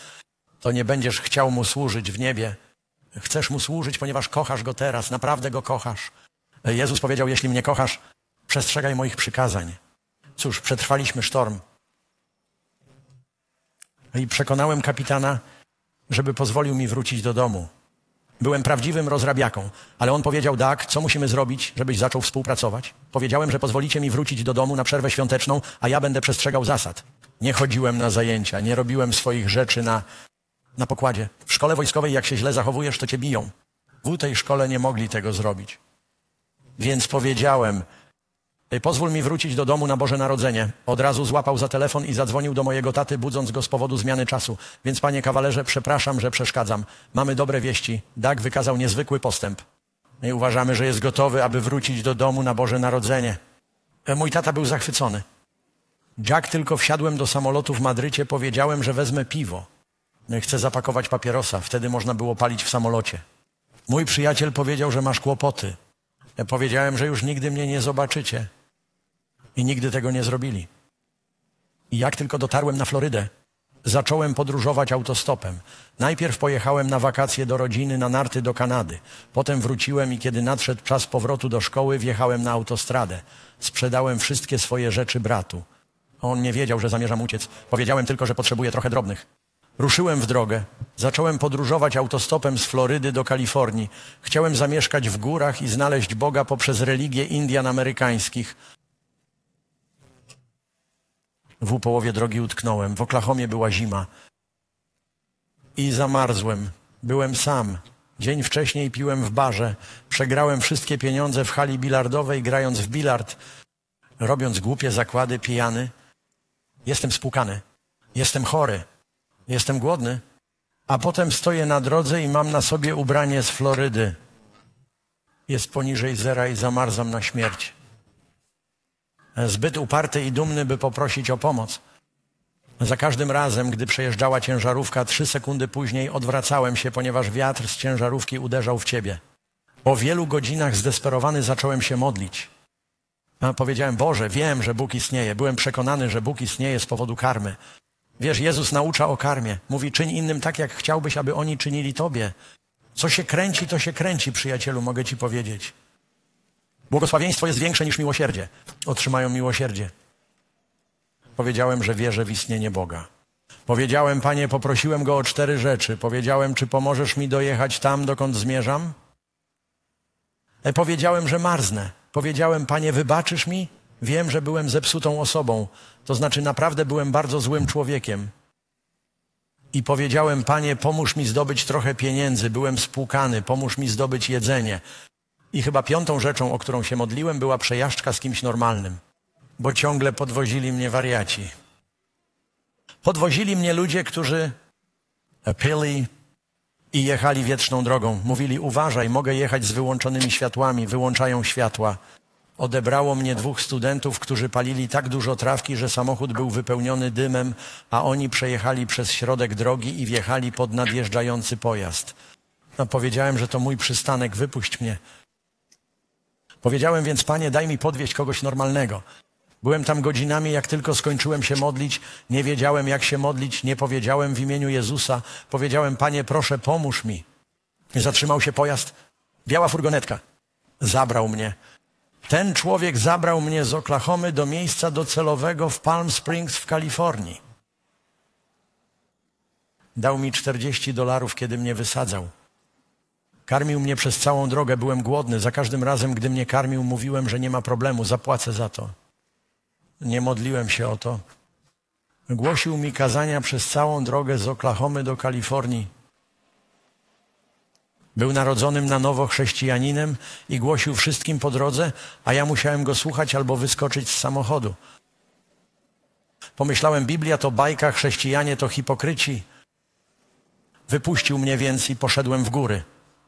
S1: to nie będziesz chciał Mu służyć w niebie. Chcesz Mu służyć, ponieważ kochasz Go teraz, naprawdę Go kochasz. Jezus powiedział, jeśli mnie kochasz, przestrzegaj moich przykazań. Cóż, przetrwaliśmy sztorm. I przekonałem kapitana, żeby pozwolił mi wrócić do domu. Byłem prawdziwym rozrabiaką, ale on powiedział, tak, co musimy zrobić, żebyś zaczął współpracować? Powiedziałem, że pozwolicie mi wrócić do domu na przerwę świąteczną, a ja będę przestrzegał zasad. Nie chodziłem na zajęcia, nie robiłem swoich rzeczy na, na pokładzie. W szkole wojskowej, jak się źle zachowujesz, to cię biją. W tej szkole nie mogli tego zrobić. Więc powiedziałem, pozwól mi wrócić do domu na Boże Narodzenie. Od razu złapał za telefon i zadzwonił do mojego taty, budząc go z powodu zmiany czasu. Więc panie kawalerze, przepraszam, że przeszkadzam. Mamy dobre wieści. Dag wykazał niezwykły postęp. Uważamy, że jest gotowy, aby wrócić do domu na Boże Narodzenie. E, mój tata był zachwycony. Jak tylko wsiadłem do samolotu w Madrycie, powiedziałem, że wezmę piwo. No chcę zapakować papierosa, wtedy można było palić w samolocie. Mój przyjaciel powiedział, że masz kłopoty. Powiedziałem, że już nigdy mnie nie zobaczycie. I nigdy tego nie zrobili. I jak tylko dotarłem na Florydę, zacząłem podróżować autostopem. Najpierw pojechałem na wakacje do rodziny, na narty do Kanady. Potem wróciłem i kiedy nadszedł czas powrotu do szkoły, wjechałem na autostradę. Sprzedałem wszystkie swoje rzeczy bratu. On nie wiedział, że zamierzam uciec. Powiedziałem tylko, że potrzebuję trochę drobnych. Ruszyłem w drogę. Zacząłem podróżować autostopem z Florydy do Kalifornii. Chciałem zamieszkać w górach i znaleźć Boga poprzez religię Indian amerykańskich. W połowie drogi utknąłem. W Oklahomie była zima. I zamarzłem. Byłem sam. Dzień wcześniej piłem w barze. Przegrałem wszystkie pieniądze w hali bilardowej, grając w bilard, robiąc głupie zakłady, pijany. Jestem spłukany. Jestem chory. Jestem głodny. A potem stoję na drodze i mam na sobie ubranie z Florydy. Jest poniżej zera i zamarzam na śmierć. Zbyt uparty i dumny, by poprosić o pomoc. Za każdym razem, gdy przejeżdżała ciężarówka, trzy sekundy później odwracałem się, ponieważ wiatr z ciężarówki uderzał w ciebie. Po wielu godzinach zdesperowany zacząłem się modlić. A powiedziałem, Boże, wiem, że Bóg istnieje. Byłem przekonany, że Bóg istnieje z powodu karmy. Wiesz, Jezus naucza o karmie. Mówi, czyń innym tak, jak chciałbyś, aby oni czynili tobie. Co się kręci, to się kręci, przyjacielu, mogę ci powiedzieć. Błogosławieństwo jest większe niż miłosierdzie. Otrzymają miłosierdzie. Powiedziałem, że wierzę w istnienie Boga. Powiedziałem, Panie, poprosiłem Go o cztery rzeczy. Powiedziałem, czy pomożesz mi dojechać tam, dokąd zmierzam? E, powiedziałem, że marznę. Powiedziałem, Panie, wybaczysz mi? Wiem, że byłem zepsutą osobą. To znaczy, naprawdę byłem bardzo złym człowiekiem. I powiedziałem, Panie, pomóż mi zdobyć trochę pieniędzy. Byłem spłukany, pomóż mi zdobyć jedzenie. I chyba piątą rzeczą, o którą się modliłem, była przejażdżka z kimś normalnym, bo ciągle podwozili mnie wariaci. Podwozili mnie ludzie, którzy pili i jechali wieczną drogą. Mówili, uważaj, mogę jechać z wyłączonymi światłami, wyłączają światła. Odebrało mnie dwóch studentów, którzy palili tak dużo trawki, że samochód był wypełniony dymem, a oni przejechali przez środek drogi i wjechali pod nadjeżdżający pojazd. No, powiedziałem, że to mój przystanek, wypuść mnie. Powiedziałem więc, panie, daj mi podwieźć kogoś normalnego. Byłem tam godzinami, jak tylko skończyłem się modlić, nie wiedziałem, jak się modlić, nie powiedziałem w imieniu Jezusa. Powiedziałem, panie, proszę, pomóż mi. Zatrzymał się pojazd, biała furgonetka. Zabrał mnie. Ten człowiek zabrał mnie z Oklahomy do miejsca docelowego w Palm Springs w Kalifornii. Dał mi 40 dolarów, kiedy mnie wysadzał. Karmił mnie przez całą drogę, byłem głodny. Za każdym razem, gdy mnie karmił, mówiłem, że nie ma problemu, zapłacę za to. Nie modliłem się o to. Głosił mi kazania przez całą drogę z Oklahomy do Kalifornii. Był narodzonym na nowo chrześcijaninem i głosił wszystkim po drodze, a ja musiałem go słuchać albo wyskoczyć z samochodu. Pomyślałem, Biblia to bajka, chrześcijanie to hipokryci. Wypuścił mnie więc i poszedłem w góry.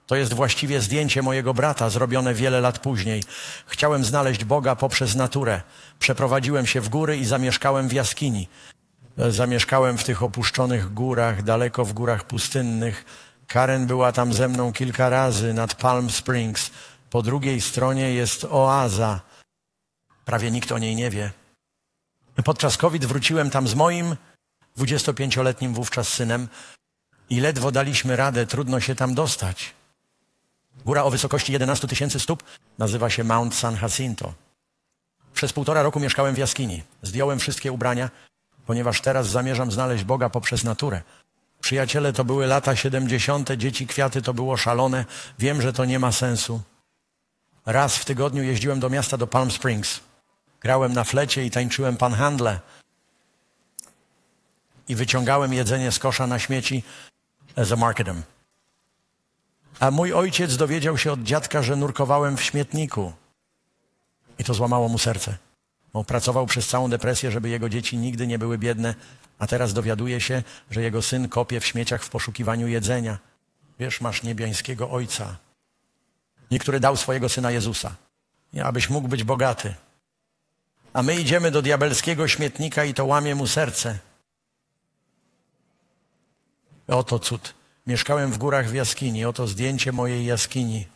S1: To jest właściwie zdjęcie mojego brata, zrobione wiele lat później. Chciałem znaleźć Boga poprzez naturę. Przeprowadziłem się w góry i zamieszkałem w jaskini. Zamieszkałem w tych opuszczonych górach, daleko w górach pustynnych. Karen była tam ze mną kilka razy nad Palm Springs. Po drugiej stronie jest oaza. Prawie nikt o niej nie wie. Podczas COVID wróciłem tam z moim 25-letnim wówczas synem i ledwo daliśmy radę, trudno się tam dostać. Góra o wysokości 11 tysięcy stóp nazywa się Mount San Jacinto. Przez półtora roku mieszkałem w jaskini. Zdjąłem wszystkie ubrania, ponieważ teraz zamierzam znaleźć Boga poprzez naturę. Przyjaciele, to były lata 70., dzieci kwiaty to było szalone. Wiem, że to nie ma sensu. Raz w tygodniu jeździłem do miasta, do Palm Springs. Grałem na flecie i tańczyłem panhandle. I wyciągałem jedzenie z kosza na śmieci za marketem. A mój ojciec dowiedział się od dziadka, że nurkowałem w śmietniku. I to złamało mu serce. Pracował przez całą depresję, żeby jego dzieci nigdy nie były biedne, a teraz dowiaduje się, że jego syn kopie w śmieciach w poszukiwaniu jedzenia. Wiesz, masz niebiańskiego ojca. Niektóry dał swojego syna Jezusa, abyś mógł być bogaty. A my idziemy do diabelskiego śmietnika i to łamie mu serce. Oto cud. Mieszkałem w górach w jaskini. Oto zdjęcie mojej jaskini.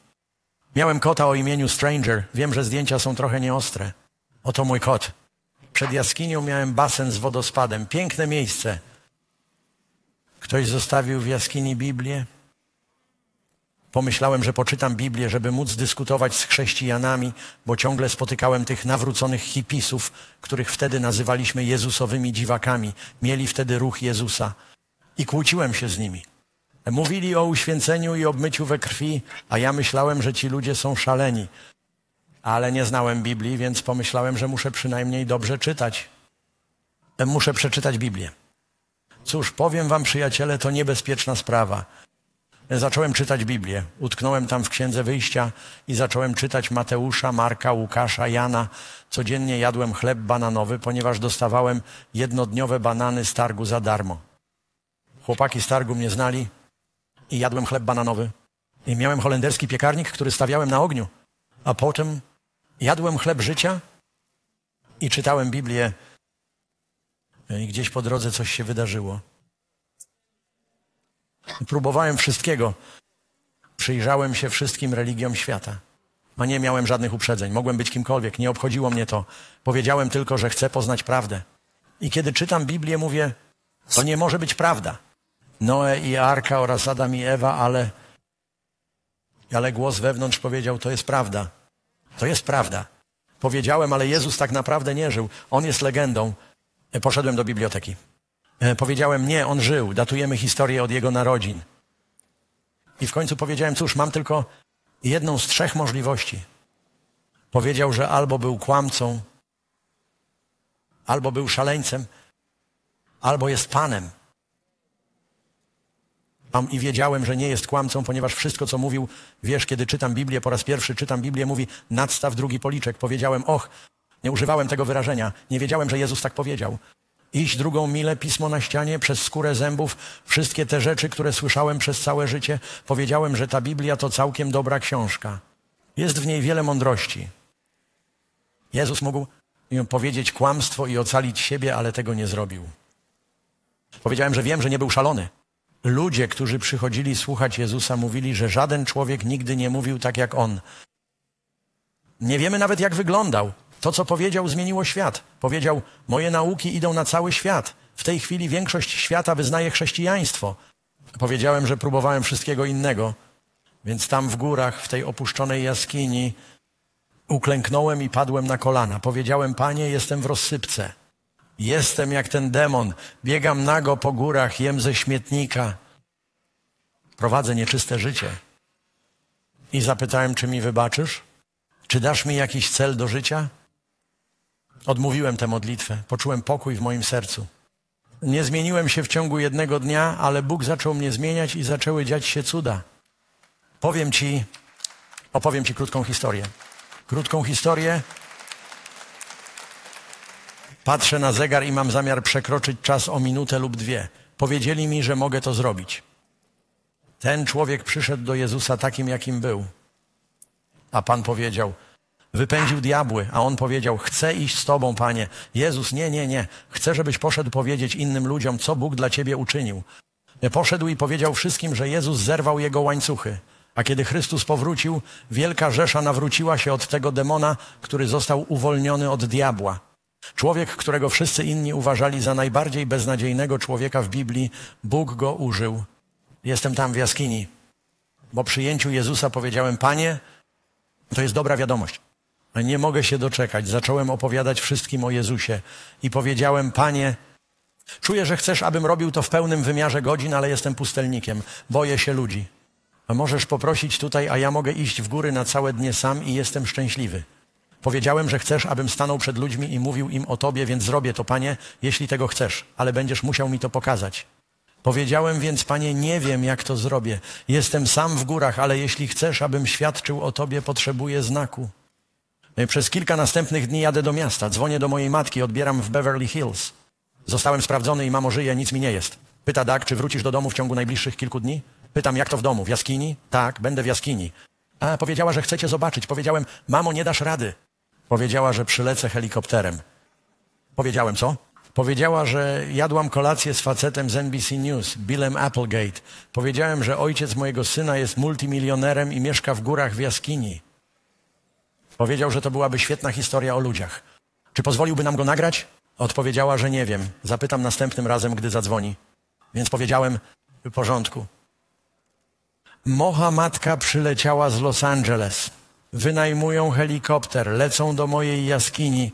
S1: Miałem kota o imieniu Stranger. Wiem, że zdjęcia są trochę nieostre. Oto mój kot. Przed jaskinią miałem basen z wodospadem. Piękne miejsce. Ktoś zostawił w jaskini Biblię? Pomyślałem, że poczytam Biblię, żeby móc dyskutować z chrześcijanami, bo ciągle spotykałem tych nawróconych hipisów, których wtedy nazywaliśmy Jezusowymi dziwakami. Mieli wtedy ruch Jezusa. I kłóciłem się z nimi. Mówili o uświęceniu i obmyciu we krwi, a ja myślałem, że ci ludzie są szaleni. Ale nie znałem Biblii, więc pomyślałem, że muszę przynajmniej dobrze czytać. Muszę przeczytać Biblię. Cóż, powiem wam, przyjaciele, to niebezpieczna sprawa. Zacząłem czytać Biblię. Utknąłem tam w Księdze Wyjścia i zacząłem czytać Mateusza, Marka, Łukasza, Jana. Codziennie jadłem chleb bananowy, ponieważ dostawałem jednodniowe banany z targu za darmo. Chłopaki z targu mnie znali, i jadłem chleb bananowy. I miałem holenderski piekarnik, który stawiałem na ogniu. A potem jadłem chleb życia i czytałem Biblię. I gdzieś po drodze coś się wydarzyło. Próbowałem wszystkiego. Przyjrzałem się wszystkim religiom świata. A nie miałem żadnych uprzedzeń. Mogłem być kimkolwiek. Nie obchodziło mnie to. Powiedziałem tylko, że chcę poznać prawdę. I kiedy czytam Biblię, mówię, to nie może być prawda. Noe i Arka oraz Adam i Ewa, ale, ale głos wewnątrz powiedział, to jest prawda. To jest prawda. Powiedziałem, ale Jezus tak naprawdę nie żył. On jest legendą. E, poszedłem do biblioteki. E, powiedziałem, nie, on żył. Datujemy historię od jego narodzin. I w końcu powiedziałem, cóż, mam tylko jedną z trzech możliwości. Powiedział, że albo był kłamcą, albo był szaleńcem, albo jest Panem i wiedziałem, że nie jest kłamcą, ponieważ wszystko, co mówił, wiesz, kiedy czytam Biblię, po raz pierwszy czytam Biblię, mówi nadstaw drugi policzek. Powiedziałem, och, nie używałem tego wyrażenia. Nie wiedziałem, że Jezus tak powiedział. Iść drugą milę, pismo na ścianie, przez skórę zębów, wszystkie te rzeczy, które słyszałem przez całe życie, powiedziałem, że ta Biblia to całkiem dobra książka. Jest w niej wiele mądrości. Jezus mógł powiedzieć kłamstwo i ocalić siebie, ale tego nie zrobił. Powiedziałem, że wiem, że nie był szalony. Ludzie, którzy przychodzili słuchać Jezusa, mówili, że żaden człowiek nigdy nie mówił tak jak on. Nie wiemy nawet, jak wyglądał. To, co powiedział, zmieniło świat. Powiedział: Moje nauki idą na cały świat. W tej chwili większość świata wyznaje chrześcijaństwo. Powiedziałem, że próbowałem wszystkiego innego, więc tam w górach, w tej opuszczonej jaskini, uklęknąłem i padłem na kolana. Powiedziałem: Panie, jestem w rozsypce. Jestem jak ten demon. Biegam nago po górach, jem ze śmietnika. Prowadzę nieczyste życie. I zapytałem, czy mi wybaczysz? Czy dasz mi jakiś cel do życia? Odmówiłem tę modlitwę. Poczułem pokój w moim sercu. Nie zmieniłem się w ciągu jednego dnia, ale Bóg zaczął mnie zmieniać i zaczęły dziać się cuda. Powiem Ci, opowiem Ci krótką historię. Krótką historię, Patrzę na zegar i mam zamiar przekroczyć czas o minutę lub dwie. Powiedzieli mi, że mogę to zrobić. Ten człowiek przyszedł do Jezusa takim, jakim był. A Pan powiedział, wypędził diabły, a on powiedział, chcę iść z Tobą, Panie. Jezus, nie, nie, nie. Chcę, żebyś poszedł powiedzieć innym ludziom, co Bóg dla Ciebie uczynił. Poszedł i powiedział wszystkim, że Jezus zerwał jego łańcuchy. A kiedy Chrystus powrócił, wielka rzesza nawróciła się od tego demona, który został uwolniony od diabła. Człowiek, którego wszyscy inni uważali za najbardziej beznadziejnego człowieka w Biblii, Bóg go użył. Jestem tam w jaskini. Po przyjęciu Jezusa powiedziałem, Panie, to jest dobra wiadomość. Nie mogę się doczekać. Zacząłem opowiadać wszystkim o Jezusie i powiedziałem, Panie, czuję, że chcesz, abym robił to w pełnym wymiarze godzin, ale jestem pustelnikiem. Boję się ludzi. Możesz poprosić tutaj, a ja mogę iść w góry na całe dnie sam i jestem szczęśliwy. Powiedziałem, że chcesz, abym stanął przed ludźmi i mówił im o Tobie, więc zrobię to, Panie, jeśli tego chcesz, ale będziesz musiał mi to pokazać. Powiedziałem więc, Panie, nie wiem, jak to zrobię. Jestem sam w górach, ale jeśli chcesz, abym świadczył o Tobie, potrzebuję znaku. No przez kilka następnych dni jadę do miasta, dzwonię do mojej matki, odbieram w Beverly Hills. Zostałem sprawdzony i mamo żyje, nic mi nie jest. Pyta Doug, czy wrócisz do domu w ciągu najbliższych kilku dni? Pytam, jak to w domu? W jaskini? Tak, będę w jaskini. A, powiedziała, że chcecie zobaczyć. Powiedziałem, mamo, nie dasz rady. Powiedziała, że przylecę helikopterem. Powiedziałem, co? Powiedziała, że jadłam kolację z facetem z NBC News, Billem Applegate. Powiedziałem, że ojciec mojego syna jest multimilionerem i mieszka w górach w jaskini. Powiedział, że to byłaby świetna historia o ludziach. Czy pozwoliłby nam go nagrać? Odpowiedziała, że nie wiem. Zapytam następnym razem, gdy zadzwoni. Więc powiedziałem, w porządku. Mocha matka przyleciała z Los Angeles. Wynajmują helikopter, lecą do mojej jaskini,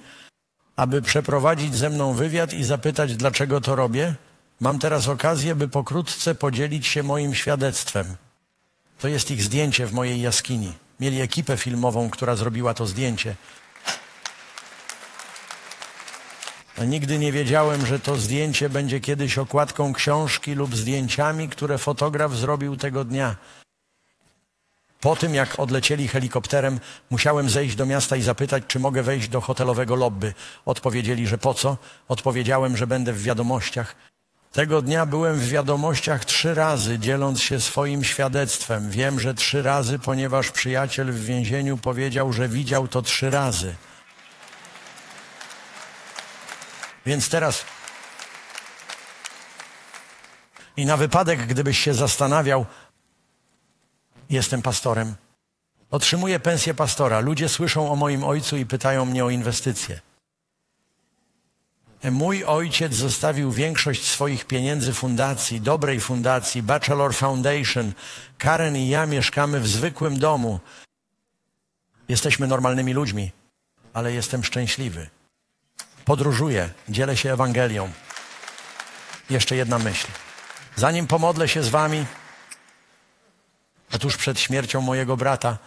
S1: aby przeprowadzić ze mną wywiad i zapytać, dlaczego to robię. Mam teraz okazję, by pokrótce podzielić się moim świadectwem. To jest ich zdjęcie w mojej jaskini. Mieli ekipę filmową, która zrobiła to zdjęcie. A nigdy nie wiedziałem, że to zdjęcie będzie kiedyś okładką książki lub zdjęciami, które fotograf zrobił tego dnia. Po tym, jak odlecieli helikopterem, musiałem zejść do miasta i zapytać, czy mogę wejść do hotelowego lobby. Odpowiedzieli, że po co? Odpowiedziałem, że będę w wiadomościach. Tego dnia byłem w wiadomościach trzy razy, dzieląc się swoim świadectwem. Wiem, że trzy razy, ponieważ przyjaciel w więzieniu powiedział, że widział to trzy razy. Więc teraz. I na wypadek, gdybyś się zastanawiał, jestem pastorem. Otrzymuję pensję pastora. Ludzie słyszą o moim ojcu i pytają mnie o inwestycje. Mój ojciec zostawił większość swoich pieniędzy fundacji, dobrej fundacji, Bachelor Foundation. Karen i ja mieszkamy w zwykłym domu. Jesteśmy normalnymi ludźmi, ale jestem szczęśliwy. Podróżuję, dzielę się Ewangelią. Jeszcze jedna myśl. Zanim pomodlę się z wami, a tuż przed śmiercią mojego brata,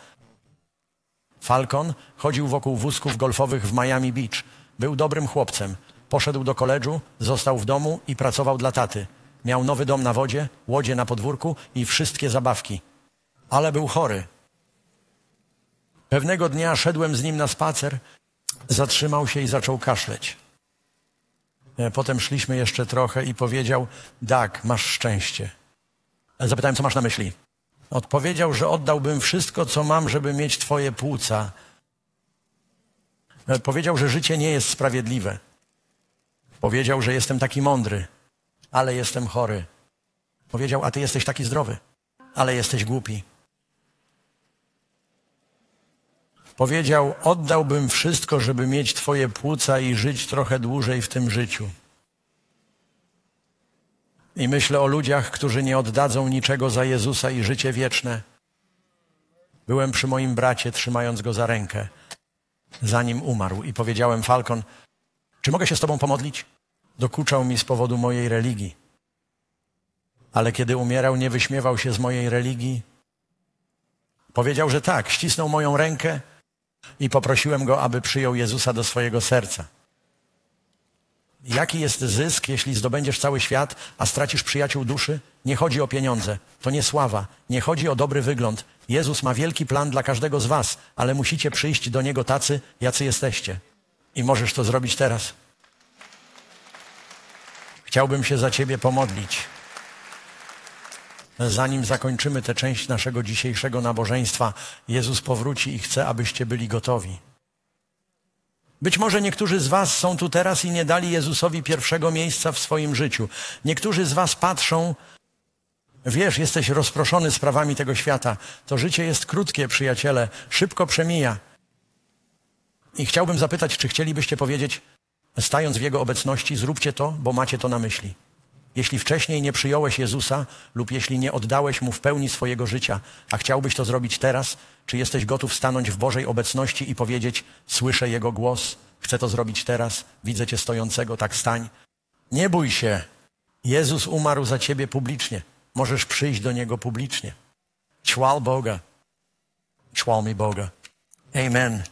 S1: Falcon chodził wokół wózków golfowych w Miami Beach. Był dobrym chłopcem. Poszedł do koledżu, został w domu i pracował dla taty. Miał nowy dom na wodzie, łodzie na podwórku i wszystkie zabawki. Ale był chory. Pewnego dnia szedłem z nim na spacer, zatrzymał się i zaczął kaszleć. E, potem szliśmy jeszcze trochę i powiedział, tak, masz szczęście. E, zapytałem, co masz na myśli? Odpowiedział, że oddałbym wszystko, co mam, żeby mieć twoje płuca. E, powiedział, że życie nie jest sprawiedliwe. Powiedział, że jestem taki mądry, ale jestem chory. Powiedział, a ty jesteś taki zdrowy, ale jesteś głupi. Powiedział, oddałbym wszystko, żeby mieć Twoje płuca i żyć trochę dłużej w tym życiu. I myślę o ludziach, którzy nie oddadzą niczego za Jezusa i życie wieczne. Byłem przy moim bracie, trzymając go za rękę, zanim umarł, i powiedziałem: Falcon, czy mogę się z Tobą pomodlić? Dokuczał mi z powodu mojej religii. Ale kiedy umierał, nie wyśmiewał się z mojej religii. Powiedział, że tak, ścisnął moją rękę i poprosiłem go, aby przyjął Jezusa do swojego serca. Jaki jest zysk, jeśli zdobędziesz cały świat, a stracisz przyjaciół duszy? Nie chodzi o pieniądze, to nie sława, nie chodzi o dobry wygląd. Jezus ma wielki plan dla każdego z was, ale musicie przyjść do Niego tacy, jacy jesteście. I możesz to zrobić teraz. Chciałbym się za Ciebie pomodlić. Zanim zakończymy tę część naszego dzisiejszego nabożeństwa, Jezus powróci i chce, abyście byli gotowi. Być może niektórzy z Was są tu teraz i nie dali Jezusowi pierwszego miejsca w swoim życiu. Niektórzy z Was patrzą Wiesz, jesteś rozproszony sprawami tego świata. To życie jest krótkie, przyjaciele, szybko przemija. I chciałbym zapytać, czy chcielibyście powiedzieć, stając w Jego obecności, zróbcie to, bo macie to na myśli. Jeśli wcześniej nie przyjąłeś Jezusa lub jeśli nie oddałeś Mu w pełni swojego życia, a chciałbyś to zrobić teraz, czy jesteś gotów stanąć w Bożej obecności i powiedzieć, słyszę Jego głos, chcę to zrobić teraz, widzę Cię stojącego, tak stań. Nie bój się. Jezus umarł za Ciebie publicznie. Możesz przyjść do Niego publicznie. Chwal Boga. Chwal mi Boga. Amen.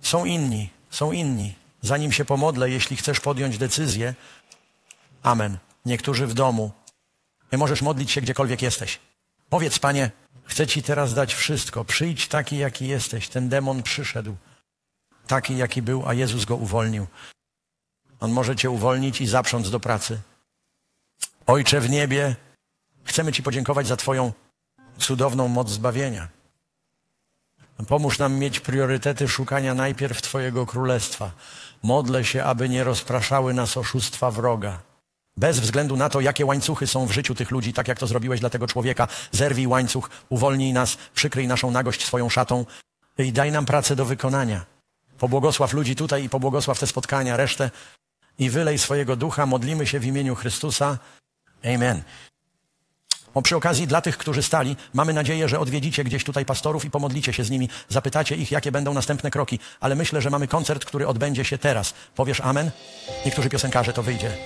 S1: Są inni, są inni. Zanim się pomodlę, jeśli chcesz podjąć decyzję, amen. Niektórzy w domu. Nie możesz modlić się gdziekolwiek jesteś. Powiedz, Panie, chcę Ci teraz dać wszystko. Przyjdź taki, jaki jesteś. Ten demon przyszedł. Taki, jaki był, a Jezus go uwolnił. On może Cię uwolnić i zaprząc do pracy. Ojcze w niebie, chcemy Ci podziękować za Twoją cudowną moc zbawienia. Pomóż nam mieć priorytety szukania najpierw Twojego królestwa. Modlę się, aby nie rozpraszały nas oszustwa wroga. Bez względu na to, jakie łańcuchy są w życiu tych ludzi, tak jak to zrobiłeś dla tego człowieka, zerwij łańcuch, uwolnij nas, przykryj naszą nagość swoją szatą i daj nam pracę do wykonania. Pobłogosław ludzi tutaj i pobłogosław te spotkania, resztę i wylej swojego ducha. Modlimy się w imieniu Chrystusa. Amen. O, przy okazji dla tych, którzy stali, mamy nadzieję, że odwiedzicie gdzieś tutaj pastorów i pomodlicie się z nimi, zapytacie ich, jakie będą następne kroki, ale myślę, że mamy koncert, który odbędzie się teraz. Powiesz amen? Niektórzy piosenkarze to wyjdzie.